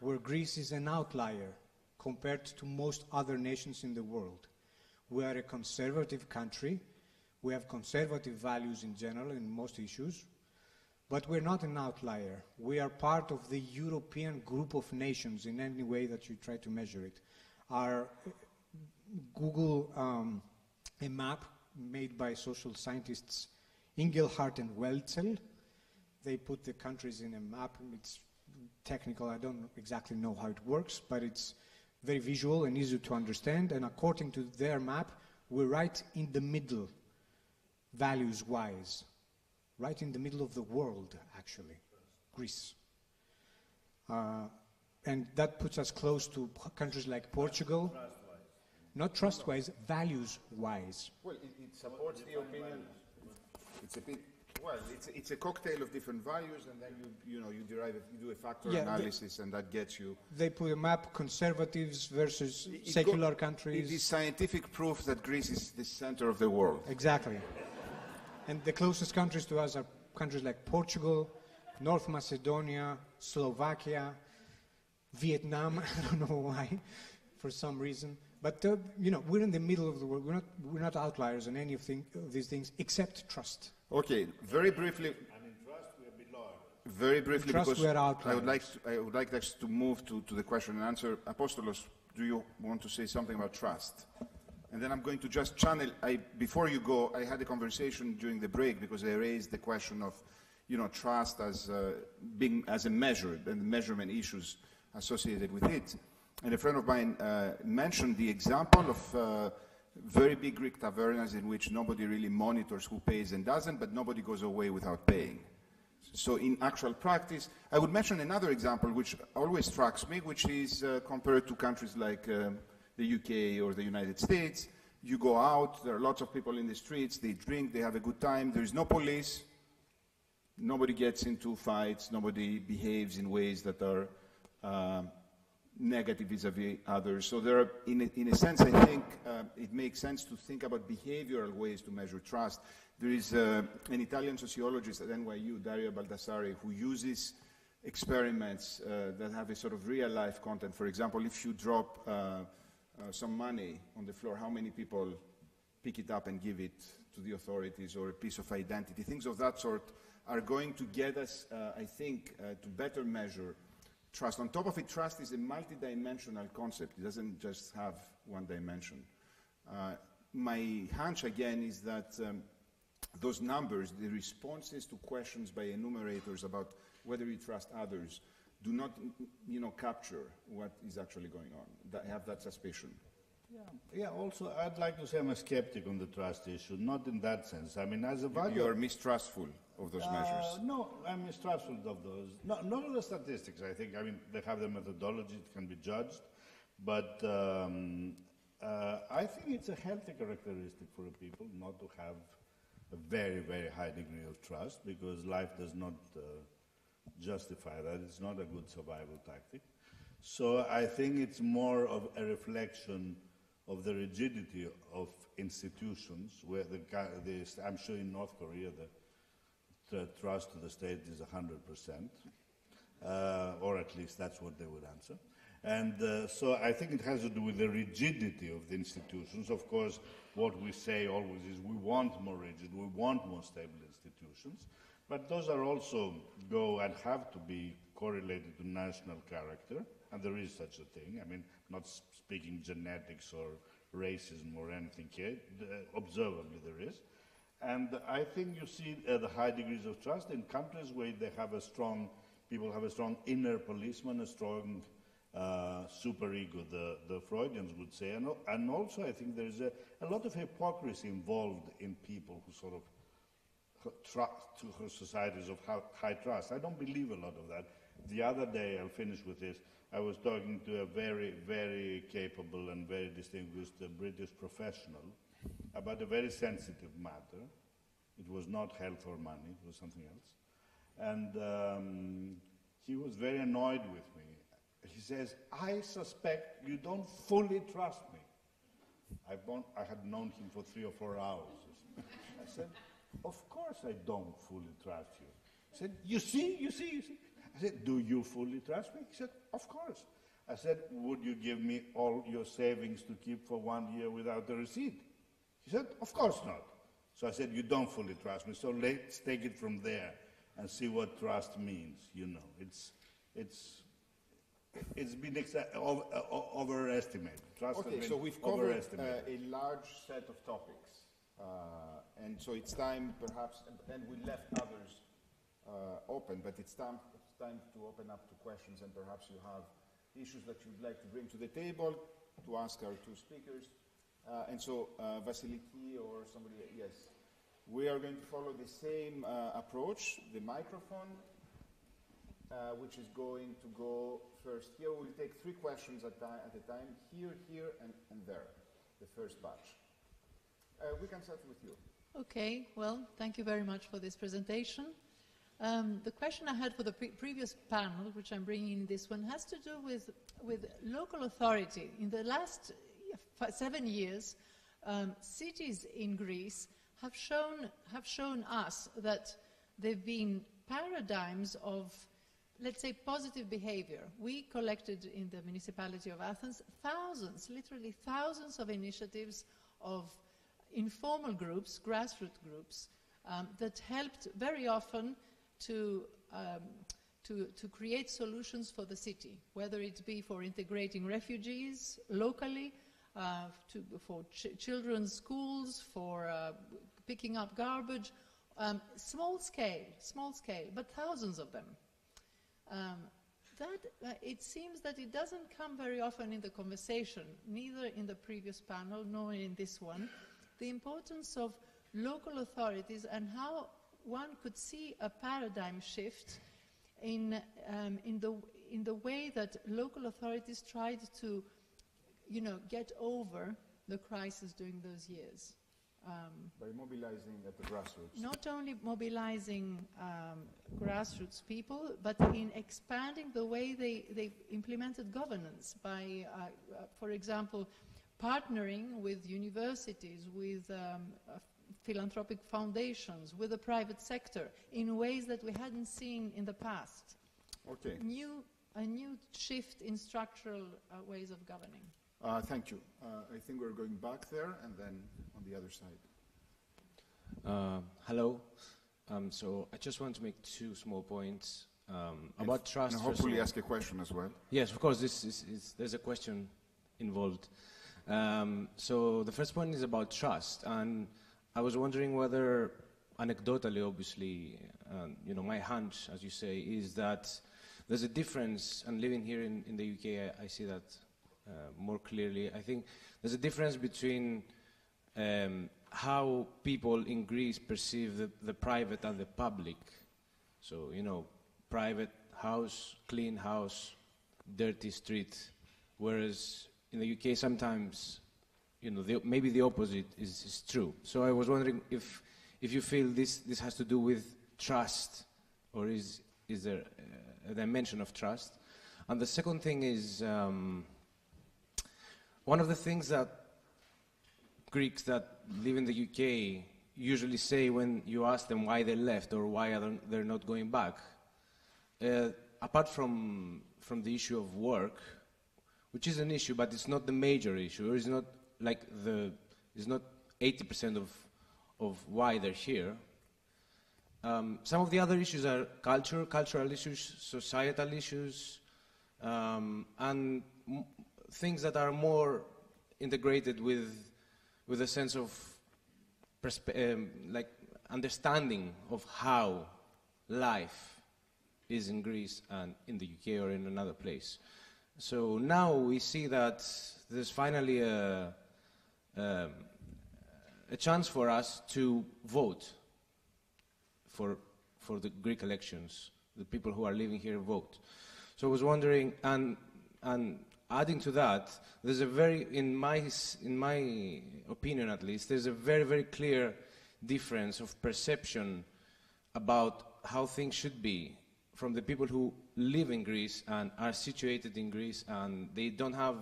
where Greece is an outlier compared to most other nations in the world. We are a conservative country. We have conservative values in general in most issues. But we're not an outlier. We are part of the European group of nations in any way that you try to measure it. Our uh, Google, um, a map made by social scientists Inglehart and Welzel. They put the countries in a map. It's technical. I don't exactly know how it works, but it's very visual and easy to understand. And according to their map, we're right in the middle, values-wise, right in the middle of the world, actually, Greece. Uh, and that puts us close to countries like Portugal. Not trust-wise, values-wise. Well, it, it supports the opinion. It's a bit, well, it's, it's a cocktail of different values, and then you, you know, you derive, you do a factor Yeah, analysis, and that gets you. They put a map, conservatives versus It- it secular countries. It is scientific proof that Greece is the center of the world. Exactly. And the closest countries to us are countries like Portugal, North Macedonia, Slovakia, Vietnam. I don't know why, for some reason. But uh, you know, we're in the middle of the world. We're not, we're not outliers on any of, thing, of these things except trust. Okay, very briefly, And in trust, we are below. very briefly, trust because we are I would outliers. like to, I would like us to move to, to the question and answer. Apostolos, do you want to say something about trust? And then I'm going to just channel. I, before you go, I had a conversation during the break because I raised the question of, you know, trust as uh, being as a measure and the measurement issues associated with it. And a friend of mine uh, mentioned the example of uh, very big Greek tavernas in which nobody really monitors who pays and doesn't, but nobody goes away without paying. So in actual practice, I would mention another example which always strikes me, which is uh, compared to countries like um, the UK or the United States. You go out, there are lots of people in the streets, they drink, they have a good time, there is no police, nobody gets into fights, nobody behaves in ways that are uh, negative vis-a-vis others. So there are, in a, in a sense, I think uh, it makes sense to think about behavioral ways to measure trust. There is uh, an Italian sociologist at NYU, Dario Baldassarri, who uses experiments uh, that have a sort of real-life content. For example, if you drop uh, uh, some money on the floor, how many people pick it up and give it to the authorities or a piece of identity? Things of that sort are going to get us, uh, I think, to better measure trust. On top of it, trust is a multidimensional concept. It doesn't just have one dimension. Uh, my hunch, again, is that um, those numbers, the responses to questions by enumerators about whether you trust others, do not, you know, capture what is actually going on. I have that suspicion. Yeah. yeah, also, I'd like to say I'm a skeptic on the trust issue, not in that sense. I mean, as a value... You are mistrustful of those uh, measures? No, I'm mistrustful of those. No, not of the statistics, I think. I mean, they have the methodology, it can be judged. But um, uh, I think it's a healthy characteristic for a people not to have a very, very high degree of trust because life does not uh, justify that. It's not a good survival tactic. So I think it's more of a reflection of the rigidity of institutions, where the, the I'm sure in North Korea the the trust to the state is 100%, uh, or at least that's what they would answer. And uh, so I think it has to do with the rigidity of the institutions. Of course, what we say always is we want more rigid, we want more stable institutions, but those are also go and have to be correlated to national character, and there is such a thing. I mean, not speaking genetics or racism or anything here, observably there is. And I think you see uh, the high degrees of trust in countries where they have a strong, people have a strong inner policeman, a strong uh, superego, the, the Freudians would say. And, and also I think there's a, a lot of hypocrisy involved in people who sort of to societies of high trust. I don't believe a lot of that. The other day, I'll finish with this, I was talking to a very, very capable and very distinguished uh, British professional about a very sensitive matter. It was not health or money, it was something else. And um, he was very annoyed with me. He says, I suspect you don't fully trust me. I, I had known him for three or four hours. I said, Of course I don't fully trust you. He said, You see, you see, you see. I said, Do you fully trust me? He said, Of course. I said, Would you give me all your savings to keep for one year without a receipt? He said, Of course not. So I said, You don't fully trust me, so let's take it from there and see what trust means. You know, it's, it's, it's been over, uh, overestimated. Trust okay, so we've covered uh, a large set of topics. Uh, and so it's time, perhaps, and, we left others uh, open, but it's time, it's time to open up to questions, and perhaps you have issues that you'd like to bring to the table to ask our two speakers. Uh, and so, uh, Vasiliki or somebody, yes. We are going to follow the same uh, approach, the microphone, uh, which is going to go first here. We'll take three questions at, at a time, here, here, and, and there, the first batch. Uh, we can start with you. Okay, well, thank you very much for this presentation. Um, the question I had for the pre previous panel, which I'm bringing in this one, has to do with, with local authority. In the last seven years, um, cities in Greece have shown, have shown us that they've been paradigms of, let's say, positive behavior. We collected in the municipality of Athens thousands, literally thousands of initiatives of informal groups, grassroots groups, um, that helped very often to, um, to, to, create solutions for the city, whether it be for integrating refugees locally, uh, to, for ch children's schools, for uh, picking up garbage, um, small scale, small scale, but thousands of them. Um, that, uh, it seems that it doesn't come very often in the conversation, neither in the previous panel nor in this one, the importance of local authorities and how one could see a paradigm shift in, um, in, the, in the way that local authorities tried to you know, get over the crisis during those years. um, By mobilizing at the grassroots. not only mobilizing um, grassroots people, but in expanding the way they, they implemented governance by, uh, uh, for example, partnering with universities, with um, uh, philanthropic foundations, with the private sector, in ways that we hadn't seen in the past. Okay. New, a new shift in structural uh, ways of governing. Uh, thank you. Uh, I think we're going back there and then on the other side. Uh, hello. Um, so I just want to make two small points um, about trust. And hopefully ask a question as well. Yes, of course. This is, is, there's a question involved. Um, so the first point is about trust, and I was wondering whether, anecdotally, obviously, um, you know, my hunch, as you say, is that there's a difference. And living here in, in the UK, I, I see that uh, more clearly. I think there's a difference between um, how people in Greece perceive the, the private and the public. So, you know, private house, clean house, dirty street. Whereas in the UK, sometimes, you know, the, maybe the opposite is, is true. So I was wondering if, if you feel this, this has to do with trust, or is, is there a dimension of trust? And the second thing is um, one of the things that Greeks that live in the UK usually say when you ask them why they left or why they're not going back. Uh, apart from, from the issue of work, which is an issue, but it's not the major issue. It's not like the, it's not 80% of, of why they're here. Um, some of the other issues are culture, cultural issues, societal issues, um, and things that are more integrated with, with a sense of um, like understanding of how life is in Greece and in the UK or in another place. So now we see that there's finally a, um, a chance for us to vote for, for the Greek elections. The people who are living here vote. So I was wondering, and, and adding to that, there's a very, in my, in my opinion at least, there's a very, very clear difference of perception about how things should be from the people who live in Greece and are situated in Greece and they don't have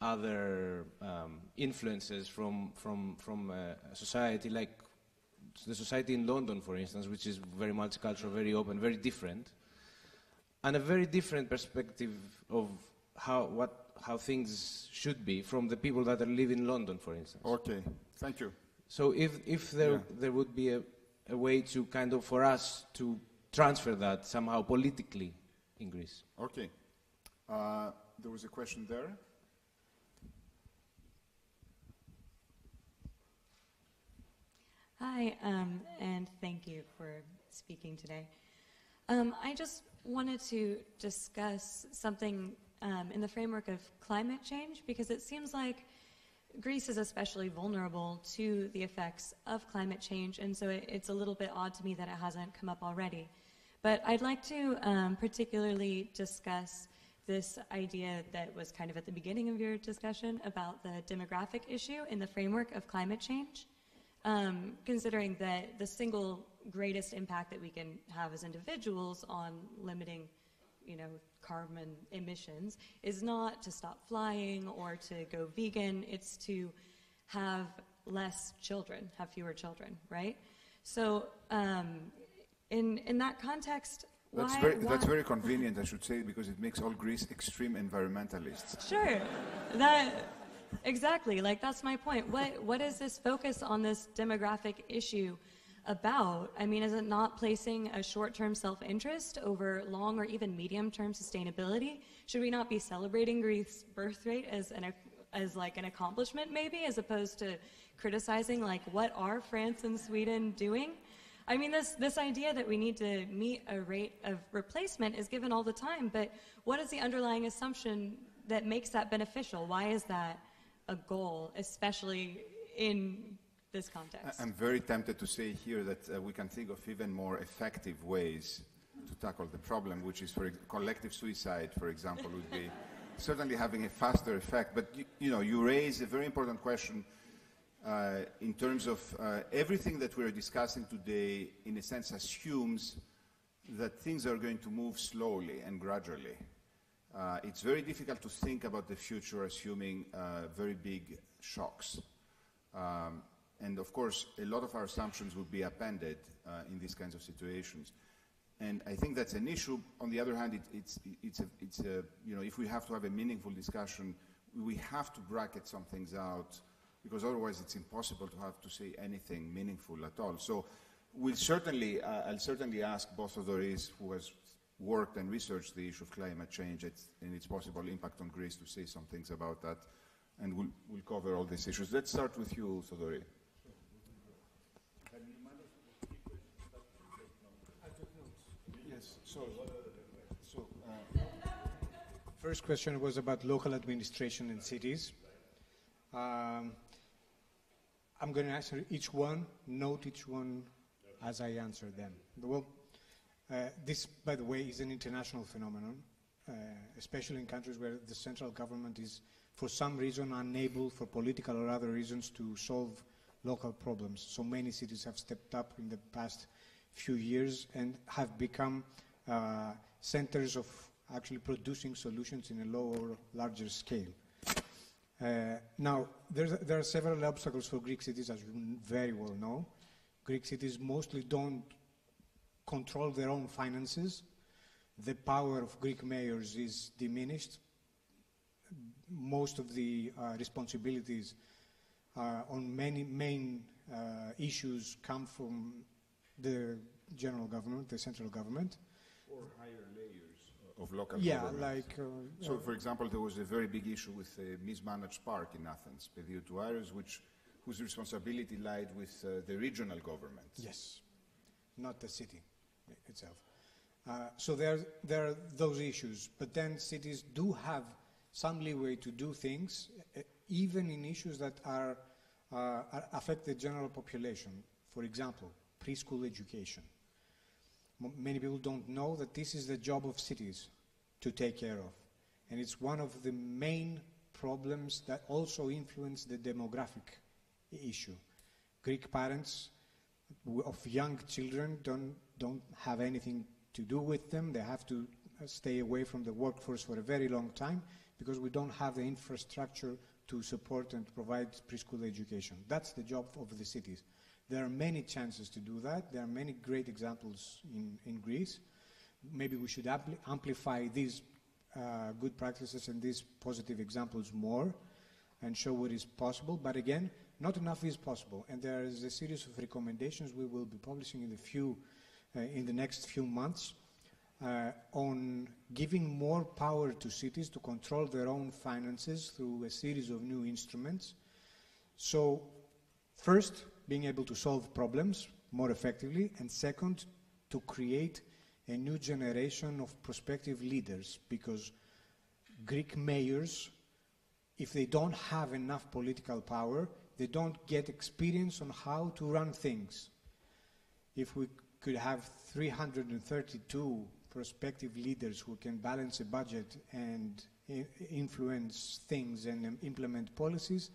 other um, influences from, from, from uh, society like the society in London, for instance, which is very multicultural, very open, very different, and a very different perspective of how, what, how things should be from the people that are live in London, for instance. Okay. Thank you. So if, if there, Yeah. there would be a, a way to kind of, for us to transfer that somehow politically in Greece. Okay. Uh, there was a question there. Hi, um, and thank you for speaking today. Um, I just wanted to discuss something um, in the framework of climate change because it seems like Greece is especially vulnerable to the effects of climate change, and so it, it's a little bit odd to me that it hasn't come up already. But I'd like to um, particularly discuss this idea that was kind of at the beginning of your discussion about the demographic issue in the framework of climate change um, considering that the single greatest impact that we can have as individuals on limiting, you know, carbon emissions is not to stop flying or to go vegan. It's to have less children, have fewer children, right? So, um, in in that context, That's why, very, why- that's very convenient, I should say, because it makes all Greece extreme environmentalists. Sure. That exactly. Like that's my point. What what is this focus on this demographic issue about? I mean, is it not placing a short-term self-interest over long or even medium-term sustainability? Should we not be celebrating Greece's birth rate as an as like an accomplishment maybe as opposed to criticizing like what are France and Sweden doing? I mean, this, this idea that we need to meet a rate of replacement is given all the time, but what is the underlying assumption that makes that beneficial? Why is that a goal, especially in this context? I'm very tempted to say here that uh, we can think of even more effective ways to tackle the problem, which is for collective suicide, for example, would be certainly having a faster effect. But you, you know, you raise a very important question in terms of uh, everything that we're discussing today, in a sense, assumes that things are going to move slowly and gradually. Uh, it's very difficult to think about the future assuming uh, very big shocks. Um, and of course, a lot of our assumptions would be appended uh, in these kinds of situations. And I think that's an issue. On the other hand, it, it's, it's, a, it's a, you know, if we have to have a meaningful discussion, we have to bracket some things out because otherwise it's impossible to have to say anything meaningful at all. So we'll certainly, uh, I'll certainly ask both Thodoris, who has worked and researched the issue of climate change and its possible impact on Greece, to say some things about that, and we'll, we'll cover all these issues. Let's start with you, Thodori. Yes, so, so uh, first question was about local administration in cities. Um, I'm going to answer each one, note each one as I answer them. Well, uh, this, by the way, is an international phenomenon, uh, especially in countries where the central government is, for some reason, unable, for political or other reasons, to solve local problems. So many cities have stepped up in the past few years and have become uh, centers of actually producing solutions in a lower, larger scale. Uh, now, there are several obstacles for Greek cities, as you very well know. Greek cities mostly don't control their own finances. The power of Greek mayors is diminished. Most of the uh, responsibilities uh, on many main uh, issues come from the general government, the central government. Or higher of local yeah, government. like... Uh, so, for example, there was a very big issue with a mismanaged park in Athens, Pediou Areos, which, whose responsibility lied with uh, the regional government. Yes, not the city itself. Uh, so there, there are those issues, but then cities do have some leeway to do things, uh, even in issues that are, uh, affect the general population. For example, preschool education. Many people don't know that this is the job of cities to take care of. And it's one of the main problems that also influence the demographic issue. Greek parents of young children don't, don't have anything to do with them. They have to uh, stay away from the workforce for a very long time because we don't have the infrastructure to support and provide preschool education. That's the job of the cities. There are many chances to do that. There are many great examples in, in Greece. Maybe we should ampli amplify these uh, good practices and these positive examples more and show what is possible. But again, not enough is possible. And there is a series of recommendations we will be publishing in the, few, uh, in the next few months uh, on giving more power to cities to control their own finances through a series of new instruments. So, first, being able to solve problems more effectively, and second, to create a new generation of prospective leaders because Greek mayors, if they don't have enough political power, they don't get experience on how to run things. If we could have 332 prospective leaders who can balance a budget and influence things and um, implement policies,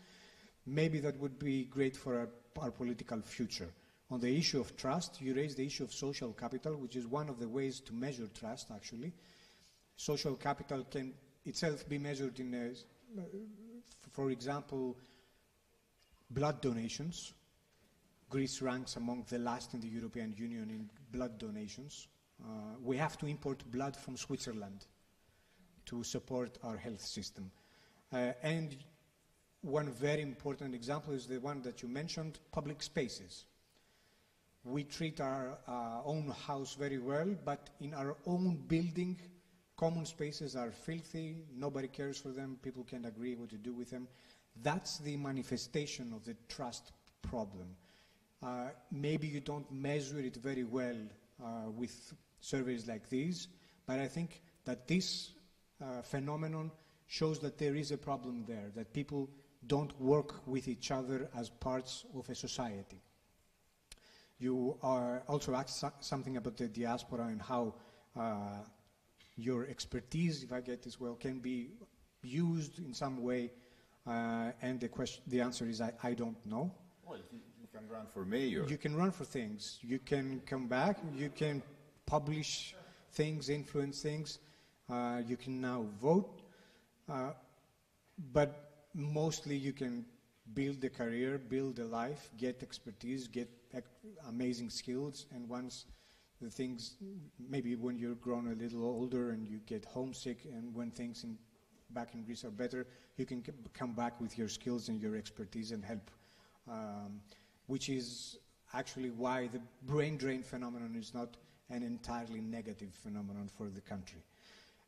maybe that would be great for our, our political future. On the issue of trust, you raised the issue of social capital, which is one of the ways to measure trust, actually. Social capital can itself be measured in, a, for example, blood donations. Greece ranks among the last in the European Union in blood donations. Uh, we have to import blood from Switzerland to support our health system. Uh, and one very important example is the one that you mentioned, public spaces we treat our uh, own house very well, but in our own building, common spaces are filthy, nobody cares for them, people can't agree what to do with them. That's the manifestation of the trust problem. Uh, maybe you don't measure it very well uh, with surveys like these, but I think that this uh, phenomenon shows that there is a problem there, that people don't work with each other as parts of a society. You are also asked something about the diaspora and how uh, your expertise, if I get this well, can be used in some way. Uh, and the, question, the answer is I, I don't know. Well, you, you can run for mayor. You can run for things. You can come back. You can publish things, influence things. Uh, you can now vote. Uh, but mostly you can build a career, build a life, get expertise, get amazing skills, and once the things, maybe when you're grown a little older and you get homesick, and when things in, back in Greece are better, you can come back with your skills and your expertise and help. Um, which is actually why the brain drain phenomenon is not an entirely negative phenomenon for the country.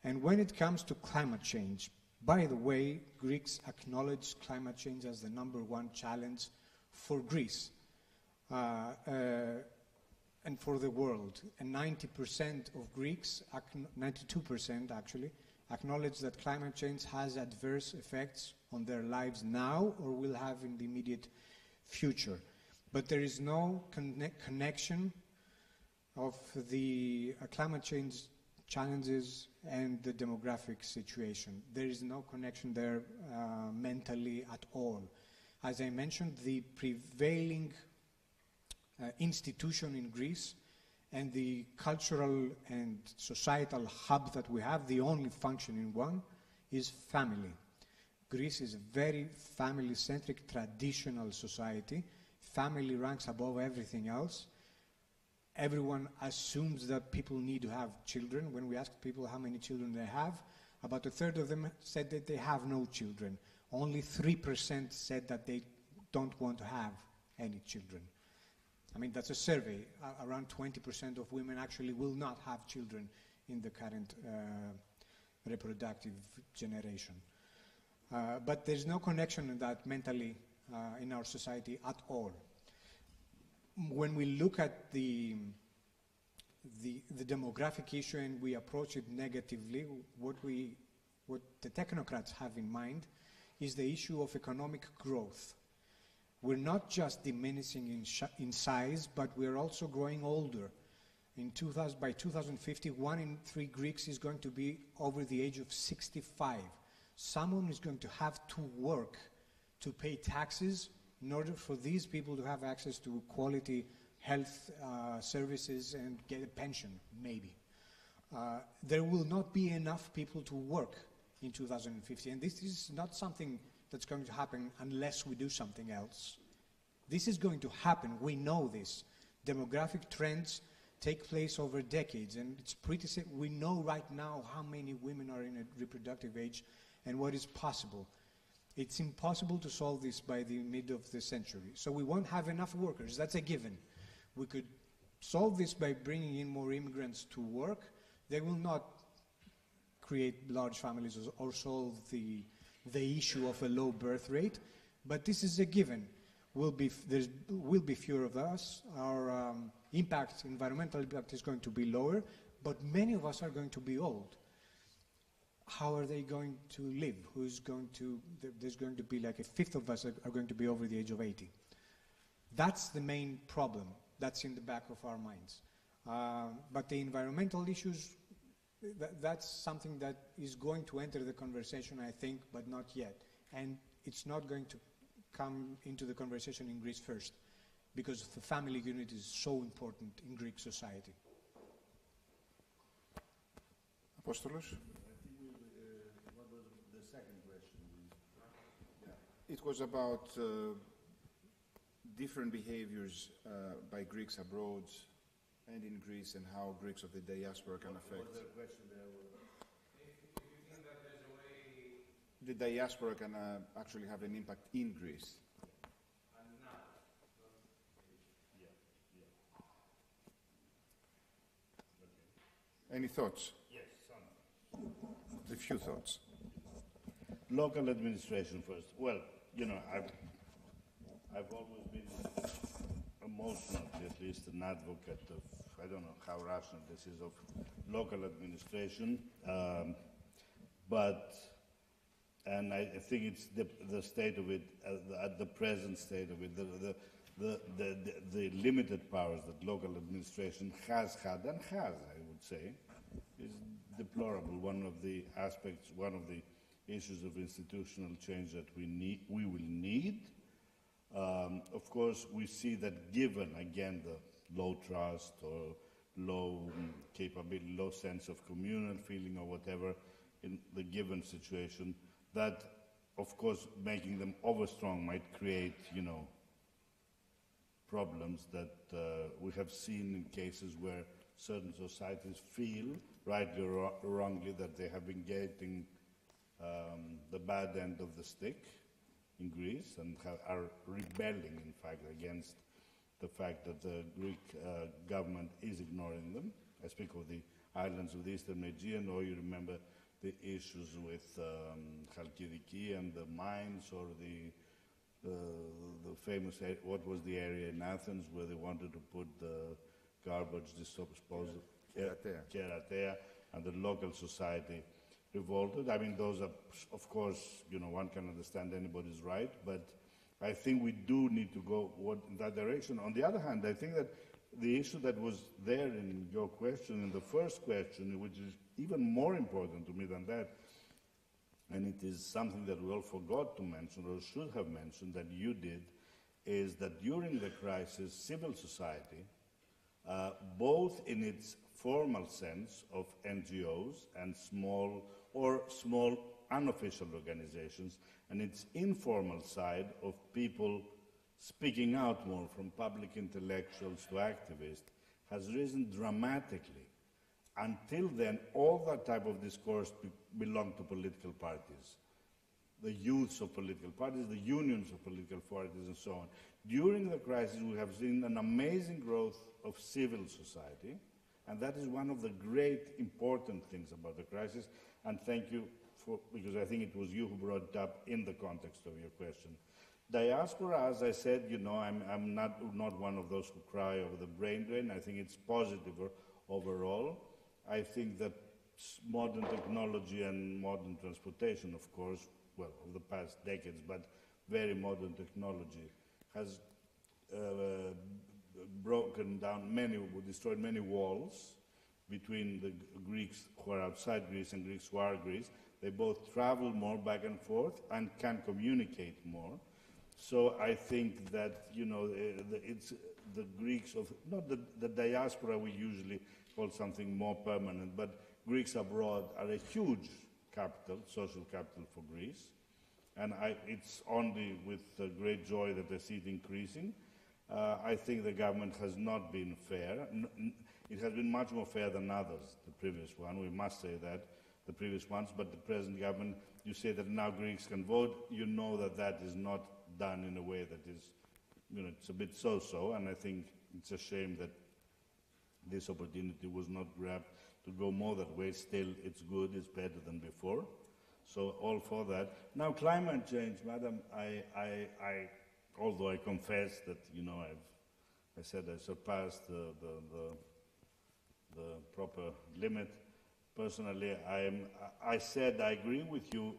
And when it comes to climate change, by the way, Greeks acknowledge climate change as the number one challenge for Greece uh, uh, and for the world. And 90% of Greeks, 92% actually, acknowledge that climate change has adverse effects on their lives now or will have in the immediate future. But there is no conne- connection of the uh, climate change challenges and the demographic situation. There is no connection there uh, mentally at all. As I mentioned, the prevailing uh, institution in Greece and the cultural and societal hub that we have, the only functioning one, is family. Greece is a very family centric, traditional society. Family ranks above everything else everyone assumes that people need to have children. When we asked people how many children they have, about a third of them said that they have no children. Only 3% said that they don't want to have any children. I mean, that's a survey. Uh, around 20% of women actually will not have children in the current uh, reproductive generation. Uh, but there's no connection in that mentally uh, in our society at all when we look at the, the, the, demographic issue and we approach it negatively, what, we, what the technocrats have in mind is the issue of economic growth. We're not just diminishing in, in size, but we're also growing older. In 2000, by 2050, one in three Greeks is going to be over the age of 65. Someone is going to have to work to pay taxes in order for these people to have access to quality health uh, services and get a pension, maybe. Uh, there will not be enough people to work in 2050. And this is not something that's going to happen unless we do something else. This is going to happen. We know this. Demographic trends take place over decades, and it's pretty we know right now how many women are in a reproductive age and what is possible. It's impossible to solve this by the mid of the century. So we won't have enough workers. That's a given. We could solve this by bringing in more immigrants to work. They will not create large families or, solve the, the issue of a low birth rate, but this is a given. Will be there will be fewer of us. Our um, impact, environmental impact, is going to be lower, but many of us are going to be old how are they going to live? Who's going to, there's going to be like a fifth of us are, are, going to be over the age of 80. That's the main problem. That's in the back of our minds. Uh, but the environmental issues, th that's something that is going to enter the conversation, I think, but not yet. And it's not going to come into the conversation in Greece first, because the family unit is so important in Greek society. Apostolos? It was about uh, different behaviors uh, by Greeks abroad and in Greece and how Greeks of the diaspora can affect. The diaspora can uh, actually have an impact in Greece. Any thoughts? Yes, some. A few thoughts. Local administration first. Well, you know, I've, I've always been, emotionally at least, an advocate of, I don't know how rational this is, of local administration. Um, but, and I, I, think it's the, the state of it, uh, the, at the present state of it, the, the, the, the, the, limited powers that local administration has had and has, I would say, is deplorable. One of the aspects, one of the issues of institutional change that we need, we will need. Um, of course, we see that given, again, the low trust or low mm, capability, low sense of communal feeling or whatever in the given situation, that, of course, making them overstrong might create, you know, problems that uh, we have seen in cases where certain societies feel, rightly or wrongly, that they have been getting um, the bad end of the stick in Greece and are rebelling, in fact, against the fact that the Greek uh, government is ignoring them. I speak of the islands of the Eastern Aegean, or you remember the issues with um, Chalkidiki and the mines, or the uh, the famous what was the area in Athens where they wanted to put the garbage disposal Keratea. Keratea, and the local society revolted. I mean, those are, of course, you know, one can understand anybody's right, but I think we do need to go in that direction. On the other hand, I think that the issue that was there in your question, in the first question, which is even more important to me than that, and it is something that we all forgot to mention or should have mentioned that you did, is that during the crisis, civil society, uh, both in its formal sense of NGOs and small or small unofficial organizations, and its informal side of people speaking out more from public intellectuals to activists has risen dramatically. Until then, all that type of discourse be belonged to political parties. The youths of political parties, the unions of political parties, and so on. During the crisis, we have seen an amazing growth of civil society, and that is one of the great important things about the crisis. And thank you for, because I think it was you who brought it up in the context of your question. Diaspora, as I said, you know, I'm, I'm not, not one of those who cry over the brain drain. I think it's positive overall. I think that modern technology and modern transportation, of course, well, of the past decades, but very modern technology, has uh, broken down many, destroyed many walls between the Greeks who are outside Greece and Greeks who are Greece. They both travel more back and forth and can communicate more. So I think that, you know, uh, it's the Greeks of, not the, the diaspora we usually call something more permanent, but Greeks abroad are a huge capital, social capital for Greece. And I, it's only with great joy that I see it increasing. Uh, I think the government has not been fair. N it has been much more fair than others, the previous one, we must say that, the previous ones, but the present government, you say that now Greeks can vote, you know that that is not done in a way that is, you know, it's a bit so-so, and I think it's a shame that this opportunity was not grabbed to go more that way. Still, it's good, it's better than before. So all for that. Now, climate change, madam, I, I, I although I confess that, you know, I've, I said I surpassed the, the, the, the proper limit. Personally, I'm, I said I agree with you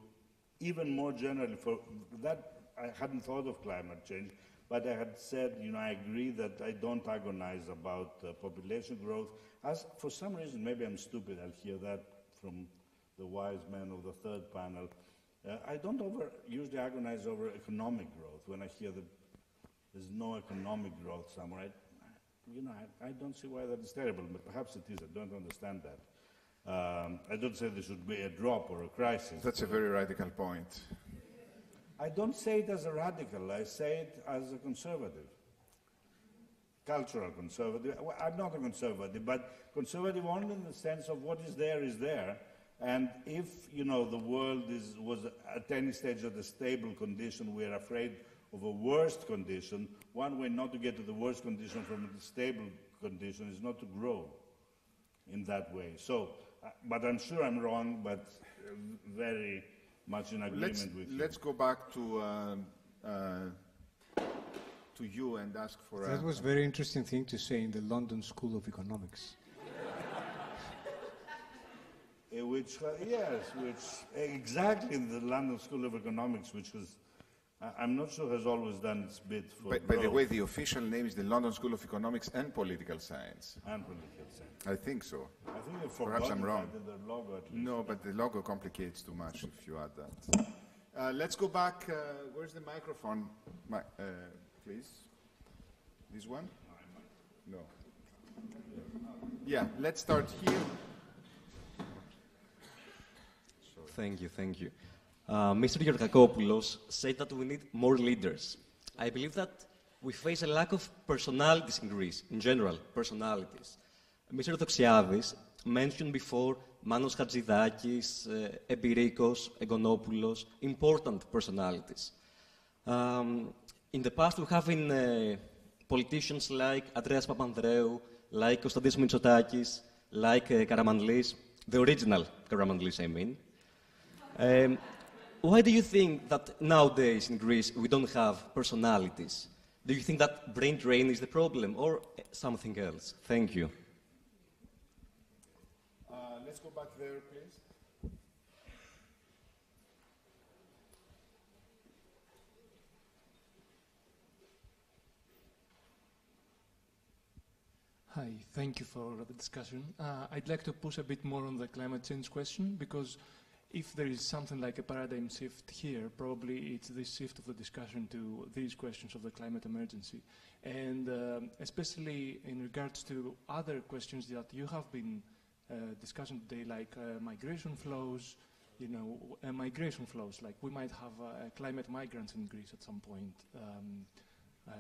even more generally for that I hadn't thought of climate change, but I had said, you know, I agree that I don't agonize about uh, population growth. As for some reason, maybe I'm stupid, I'll hear that from the wise man of the third panel. Uh, I don't over, usually agonize over economic growth when I hear that there's no economic growth somewhere. I, you know, I, I, don't see why that is terrible, but perhaps it is. I don't understand that. Um, I don't say there should be a drop or a crisis. That's a very radical point. I don't say it as a radical, I say it as a conservative. Cultural conservative. Well, I'm not a conservative, but conservative only in the sense of what is there is there. And if, you know, the world is, was at any stage at a stable condition, we are afraid of a worst condition. One way not to get to the worst condition from a stable condition is not to grow in that way. So, uh, but I'm sure I'm wrong, but uh, very much in agreement let's, with you. Let's go back to uh, uh, to you and ask for. That was a very interesting thing to say in the London School of Economics. which, uh, yes, which exactly in the London School of Economics, which was I'm not sure has always done its bit for. By, by the way, the official name is the London School of Economics and Political Science. And Political Science. I think so. I think Perhaps I'm wrong. Logo, no, but the logo complicates too much if you add that. Uh, let's go back. Uh, where's the microphone? My, uh, please. This one? No. Yeah, let's start here. Thank you, thank you. Uh, Mr. Georgakopoulos said that we need more leaders. I believe that we face a lack of personalities in Greece, in general, personalities. Mr. Doxiadis mentioned before Manos Hatzidakis, uh, Embirikos, Engonopoulos, important personalities. Um, in the past, we have in uh, politicians like Andreas Papandreou, like Konstantinos Mitsotakis, like uh, Karamanlis, the original Karamanlis, I mean. Um, why do you think that nowadays in Greece we don't have personalities? Do you think that brain drain is the problem or something else? Thank you. Uh, let's go back there, please. Hi, thank you for the discussion. Uh, I'd like to push a bit more on the climate change question because if there is something like a paradigm shift here, probably it's this shift of the discussion to these questions of the climate emergency. And um, especially in regards to other questions that you have been uh, discussing today, like uh, migration flows, you know, uh, migration flows, like we might have uh, climate migrants in Greece at some point. Um, uh,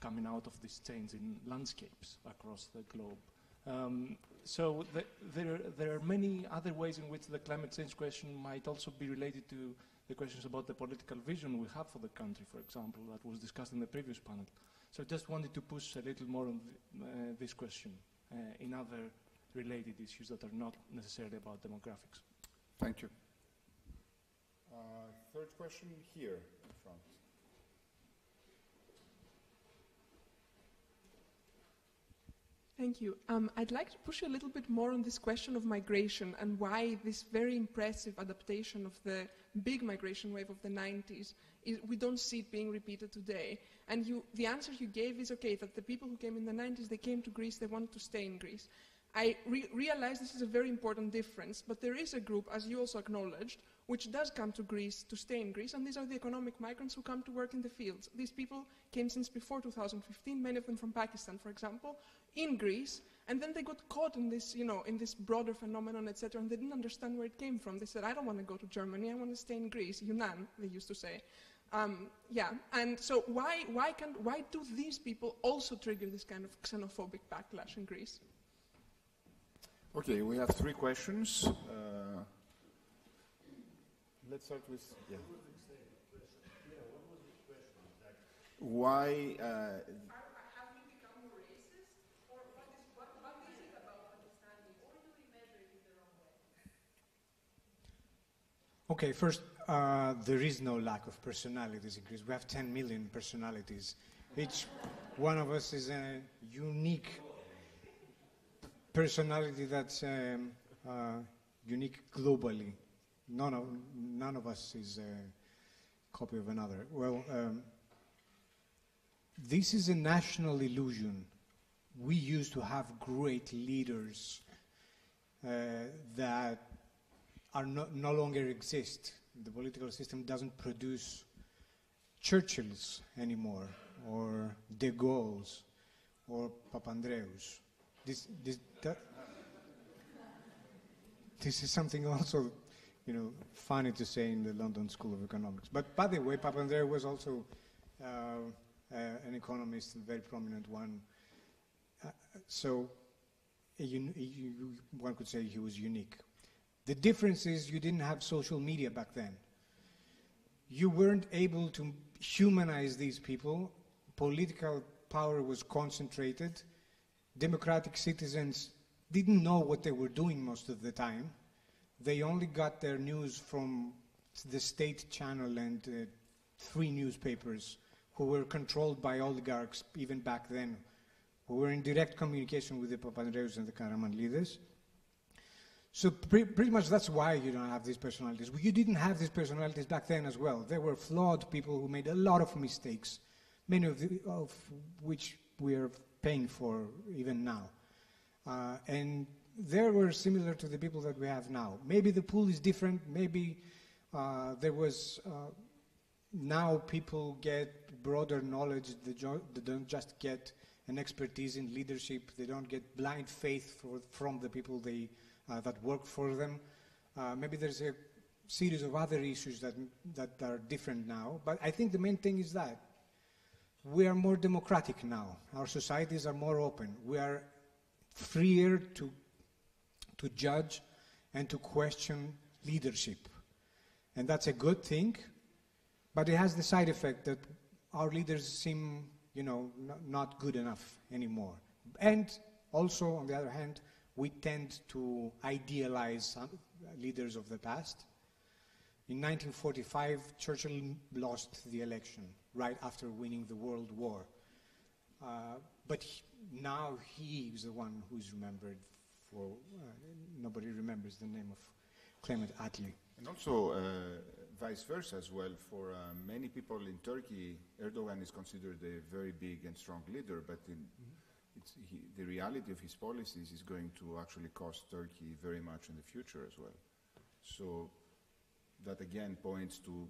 coming out of this change in landscapes across the globe. Um, so the, there, there are many other ways in which the climate change question might also be related to the questions about the political vision we have for the country, for example, that was discussed in the previous panel. So I just wanted to push a little more on the, uh, this question uh, in other related issues that are not necessarily about demographics. Thank you. Uh, third question here in front. Thank you. Um, I'd like to push a little bit more on this question of migration and why this very impressive adaptation of the big migration wave of the 90s, is, we don't see it being repeated today. And you, the answer you gave is okay, that the people who came in the 90s, they came to Greece, they wanted to stay in Greece. I re realize this is a very important difference, but there is a group, as you also acknowledged, which does come to Greece to stay in Greece, and these are the economic migrants who come to work in the fields. These people came since before 2015, many of them from Pakistan, for example, in Greece, and then they got caught in this, you know, in this broader phenomenon, etc., and they didn't understand where it came from. They said, I don't want to go to Germany, I want to stay in Greece, Yunan, they used to say. Um, yeah, and so why, why, can, why do these people also trigger this kind of xenophobic backlash in Greece? Okay, we have three questions. Uh, let's start with yeah. What was the question? Why? Uh, Okay, first, uh, there is no lack of personalities in Greece. We have 10 million personalities. Each one of us is a unique personality that's um, uh, unique globally. None of, none of us is a copy of another. Well, um, this is a national illusion. We used to have great leaders uh, that are no, no longer exist. The political system doesn't produce Churchills anymore, or De Gaulle's, or Papandreou's. This, this, that, this is something also, you know, funny to say in the London School of Economics. But by the way, Papandreou was also uh, uh, an economist, a very prominent one. Uh, so you, you, one could say he was unique. The difference is you didn't have social media back then. You weren't able to humanize these people. Political power was concentrated. Democratic citizens didn't know what they were doing most of the time. They only got their news from the state channel and uh, three newspapers who were controlled by oligarchs even back then, who were in direct communication with the Papandreous and the Karamanlides. So pre pretty much that's why you don't have these personalities. You didn't have these personalities back then as well. There were flawed people who made a lot of mistakes, many of, the, of which we are paying for even now. Uh, and they were similar to the people that we have now. Maybe the pool is different. Maybe uh, there was uh, now people get broader knowledge, they, they don't just get an expertise in leadership, they don't get blind faith for, from the people they, that work for them. Uh, maybe there's a series of other issues that, that are different now, but I think the main thing is that we are more democratic now. Our societies are more open. We are freer to, to judge and to question leadership. And that's a good thing, but it has the side effect that our leaders seem, you know, not good enough anymore. And also, on the other hand, we tend to idealize some leaders of the past. In 1945, Churchill lost the election right after winning the World War. Uh, but he, now he is the one who's remembered for, uh, nobody remembers the name of Clement Attlee. And also, uh, vice versa as well. For uh, many people in Turkey, Erdogan is considered a very big and strong leader, but in, it's, he, the reality of his policies is going to actually cost Turkey very much in the future as well. So that again points to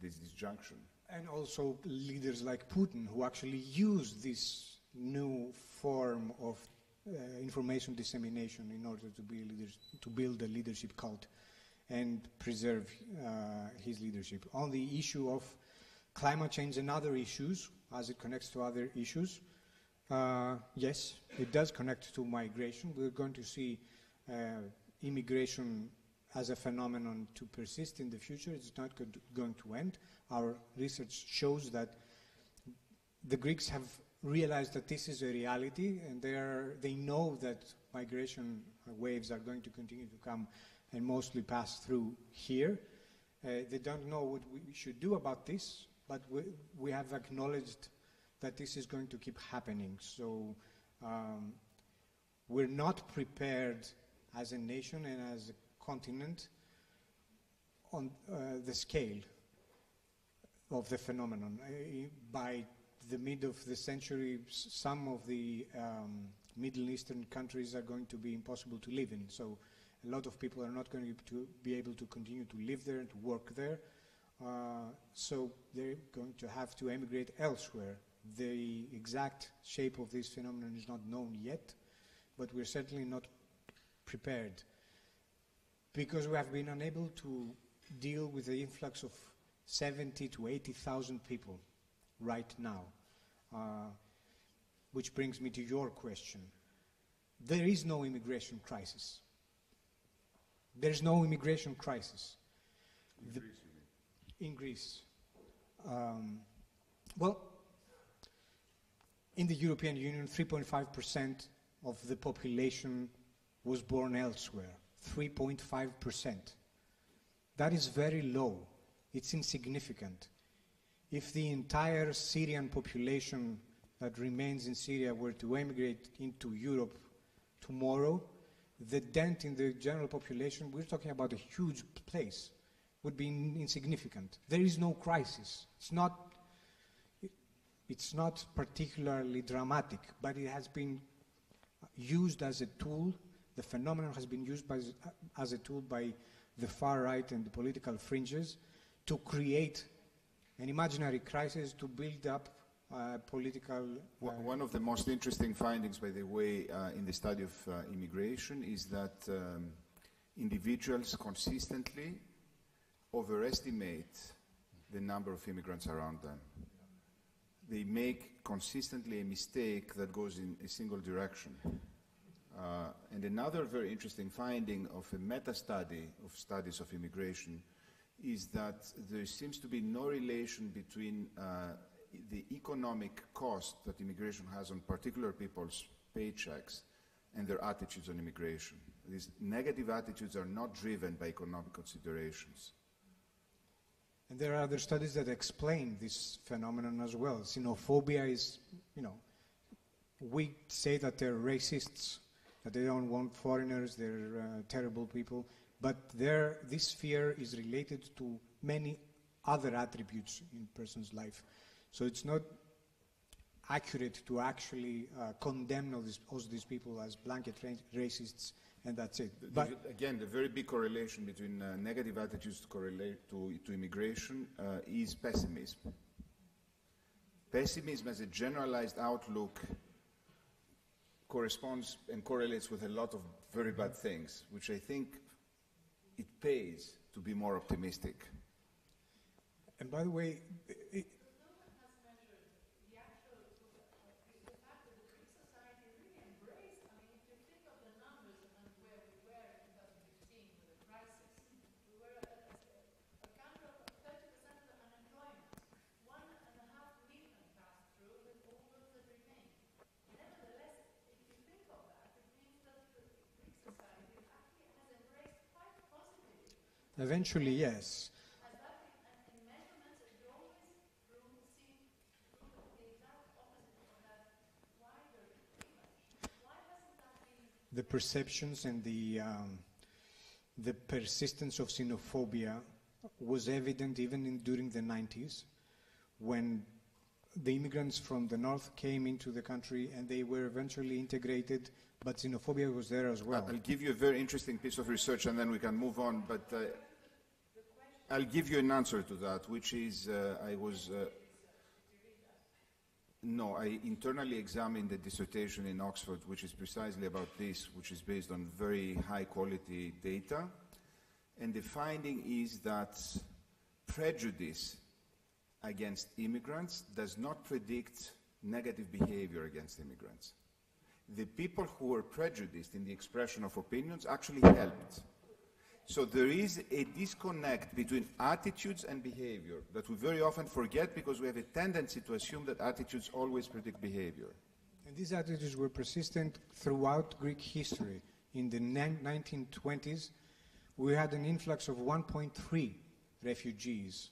this disjunction. And also leaders like Putin, who actually use this new form of uh, information dissemination in order to, be leaders, to build a leadership cult and preserve uh, his leadership. On the issue of climate change and other issues, as it connects to other issues, yes, it does connect to migration. We're going to see uh, immigration as a phenomenon to persist in the future. It's not go- going to end. Our research shows that the Greeks have realized that this is a reality, and they, are, they know that migration waves are going to continue to come and mostly pass through here. Uh, they don't know what we should do about this, but we, we have acknowledged that this is going to keep happening. So um, we're not prepared as a nation and as a continent on uh, the scale of the phenomenon. Uh, by the mid of the century, some of the um, Middle Eastern countries are going to be impossible to live in. So a lot of people are not going to be able to continue to live there and to work there. Uh, so they're going to have to emigrate elsewhere. The exact shape of this phenomenon is not known yet, but we're certainly not prepared because we have been unable to deal with the influx of 70 to 80,000 people right now. Uh, which brings me to your question. There is no immigration crisis. There's no immigration crisis. The- in Greece. Um, well, in the European Union, 3.5% of the population was born elsewhere. 3.5%. That is very low. It's insignificant. If the entire Syrian population that remains in Syria were to emigrate into Europe tomorrow, the dent in the general population, we're talking about a huge place, would be insignificant. There is no crisis. It's not, it's not particularly dramatic, but it has been used as a tool. The phenomenon has been used by, as a tool by the far right and the political fringes to create an imaginary crisis to build up uh, political. uh, One of the most interesting findings, by the way, uh, in the study of uh, immigration is that um, individuals consistently overestimate the number of immigrants around them. They make consistently a mistake that goes in a single direction. Uh, and another very interesting finding of a meta-study of studies of immigration is that there seems to be no relation between uh, the economic cost that immigration has on particular people's paychecks and their attitudes on immigration. These negative attitudes are not driven by economic considerations. And there are other studies that explain this phenomenon as well. Xenophobia is, you know, we say that they're racists, that they don't want foreigners, they're uh, terrible people, but there, this fear is related to many other attributes in a person's life. So it's not accurate to actually uh, condemn all these, all these people as blanket ra- racists and that's it. The- But the- again, the very big correlation between uh, negative attitudes to, correlate to, to immigration uh, is pessimism. pessimism as a generalized outlook corresponds and correlates with a lot of very bad things, which I think it pays to be more optimistic. And by the way, it, Eventually, yes. The perceptions and the, um, the persistence of xenophobia was evident even in, during the 90s when the immigrants from the north came into the country and they were eventually integrated, but xenophobia was there as well. I'll give you a very interesting piece of research and then we can move on, but uh, I'll give you an answer to that, which is uh, I was. Uh, no, I internally examined a dissertation in Oxford, which is precisely about this, which is based on very high quality data. And the finding is that prejudice against immigrants does not predict negative behavior against immigrants. The people who were prejudiced in the expression of opinions actually helped. So there is a disconnect between attitudes and behavior that we very often forget because we have a tendency to assume that attitudes always predict behavior. And these attitudes were persistent throughout Greek history. In the 1920s, we had an influx of 1.3 refugees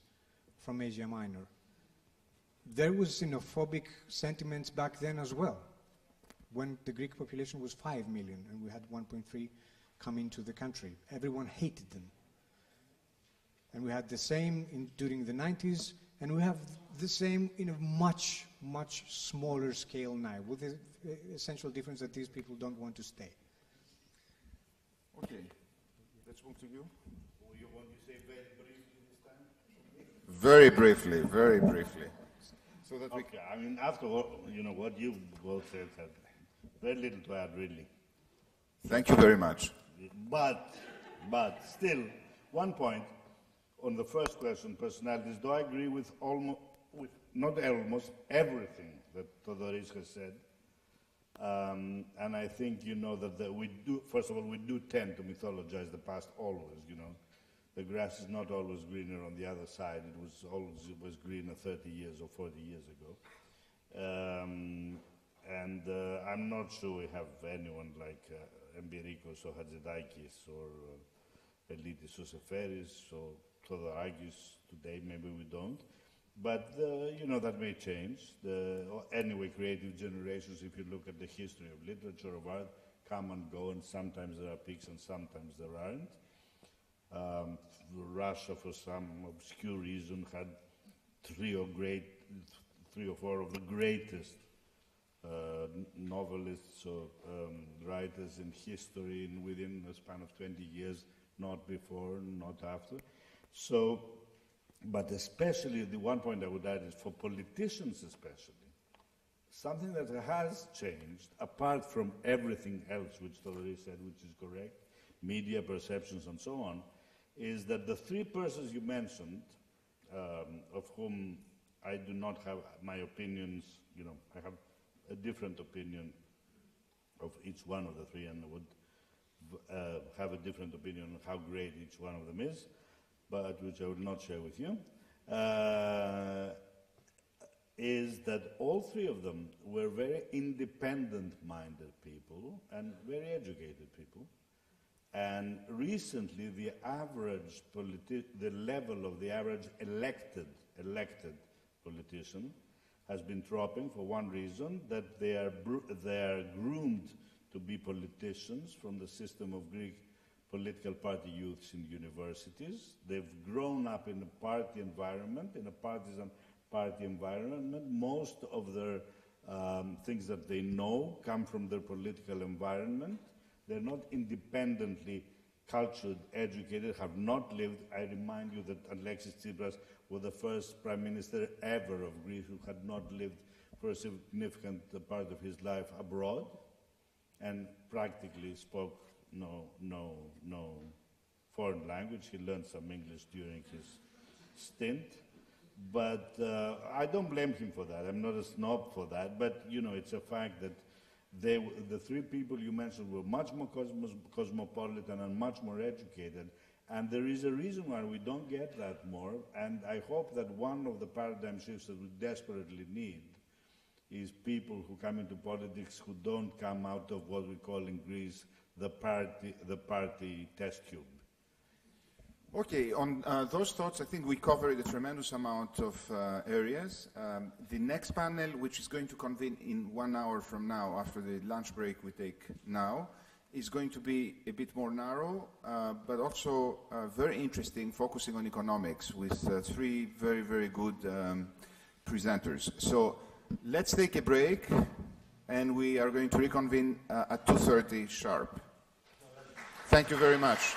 from Asia Minor. There was xenophobic sentiments back then as well, when the Greek population was 5 million and we had 1.3 come into the country. Everyone hated them. And we had the same in, during the 90s, and we have the same in a much, much smaller scale now, with the essential difference that these people don't want to stay. Okay, let's move to you. you want to say very briefly this time? Very briefly, very briefly. So that we. okay, I mean, after what, you know, what you both said, very little to add, really. Thank you very much. But, but still, one point on the first question, personalities. Do I agree with almost, with not almost everything that Thodoris has said? Um, and I think you know that we do. First of all, we do tend to mythologize the past always. You know, the grass is not always greener on the other side. It was always it was greener 30 years or 40 years ago. Um, and uh, I'm not sure we have anyone like. Uh, or Hatzidakis or uh, Elytis or Seferis or Theodorakis today, maybe we don't. But, uh, you know, that may change. The, anyway, creative generations, if you look at the history of literature, of art, come and go, and sometimes there are peaks and sometimes there aren't. Um, Russia, for some obscure reason, had three or great, three or four of the greatest novelists or um, writers in history in within a span of 20 years, not before, not after. So, but especially the one point I would add is for politicians especially, something that has changed, apart from everything else which Thodoris said, which is correct, media perceptions and so on, is that the three persons you mentioned, um, of whom I do not have my opinions, you know, I have a different opinion of each one of the three and would uh, have a different opinion on how great each one of them is, but which I will not share with you, uh, is that all three of them were very independent-minded people and very educated people. And recently, the average the level of the average elected elected politician has been dropping for one reason, that they are, they are groomed to be politicians from the system of Greek political party youths in universities. They've grown up in a party environment, in a partisan party environment. Most of their um, things that they know come from their political environment. They're not independently cultured, educated, have not lived. I remind you that Alexis Tsipras was the first prime minister ever of Greece who had not lived for a significant part of his life abroad and practically spoke no, no, no foreign language. He learned some English during his stint. But uh, I don't blame him for that. I'm not a snob for that. But, you know, it's a fact that they, the three people you mentioned were much more cosmos, cosmopolitan and much more educated. And there is a reason why we don't get that more. And I hope that one of the paradigm shifts that we desperately need is people who come into politics who don't come out of what we call in Greece the party, the party test tube. Okay, on uh, those thoughts, I think we covered a tremendous amount of uh, areas. Um, the next panel, which is going to convene in one hour from now, after the lunch break we take now, is going to be a bit more narrow, uh, but also uh, very interesting, focusing on economics with uh, three very, very good um, presenters. So let's take a break, and we are going to reconvene uh, at 2.30 sharp. Thank you very much.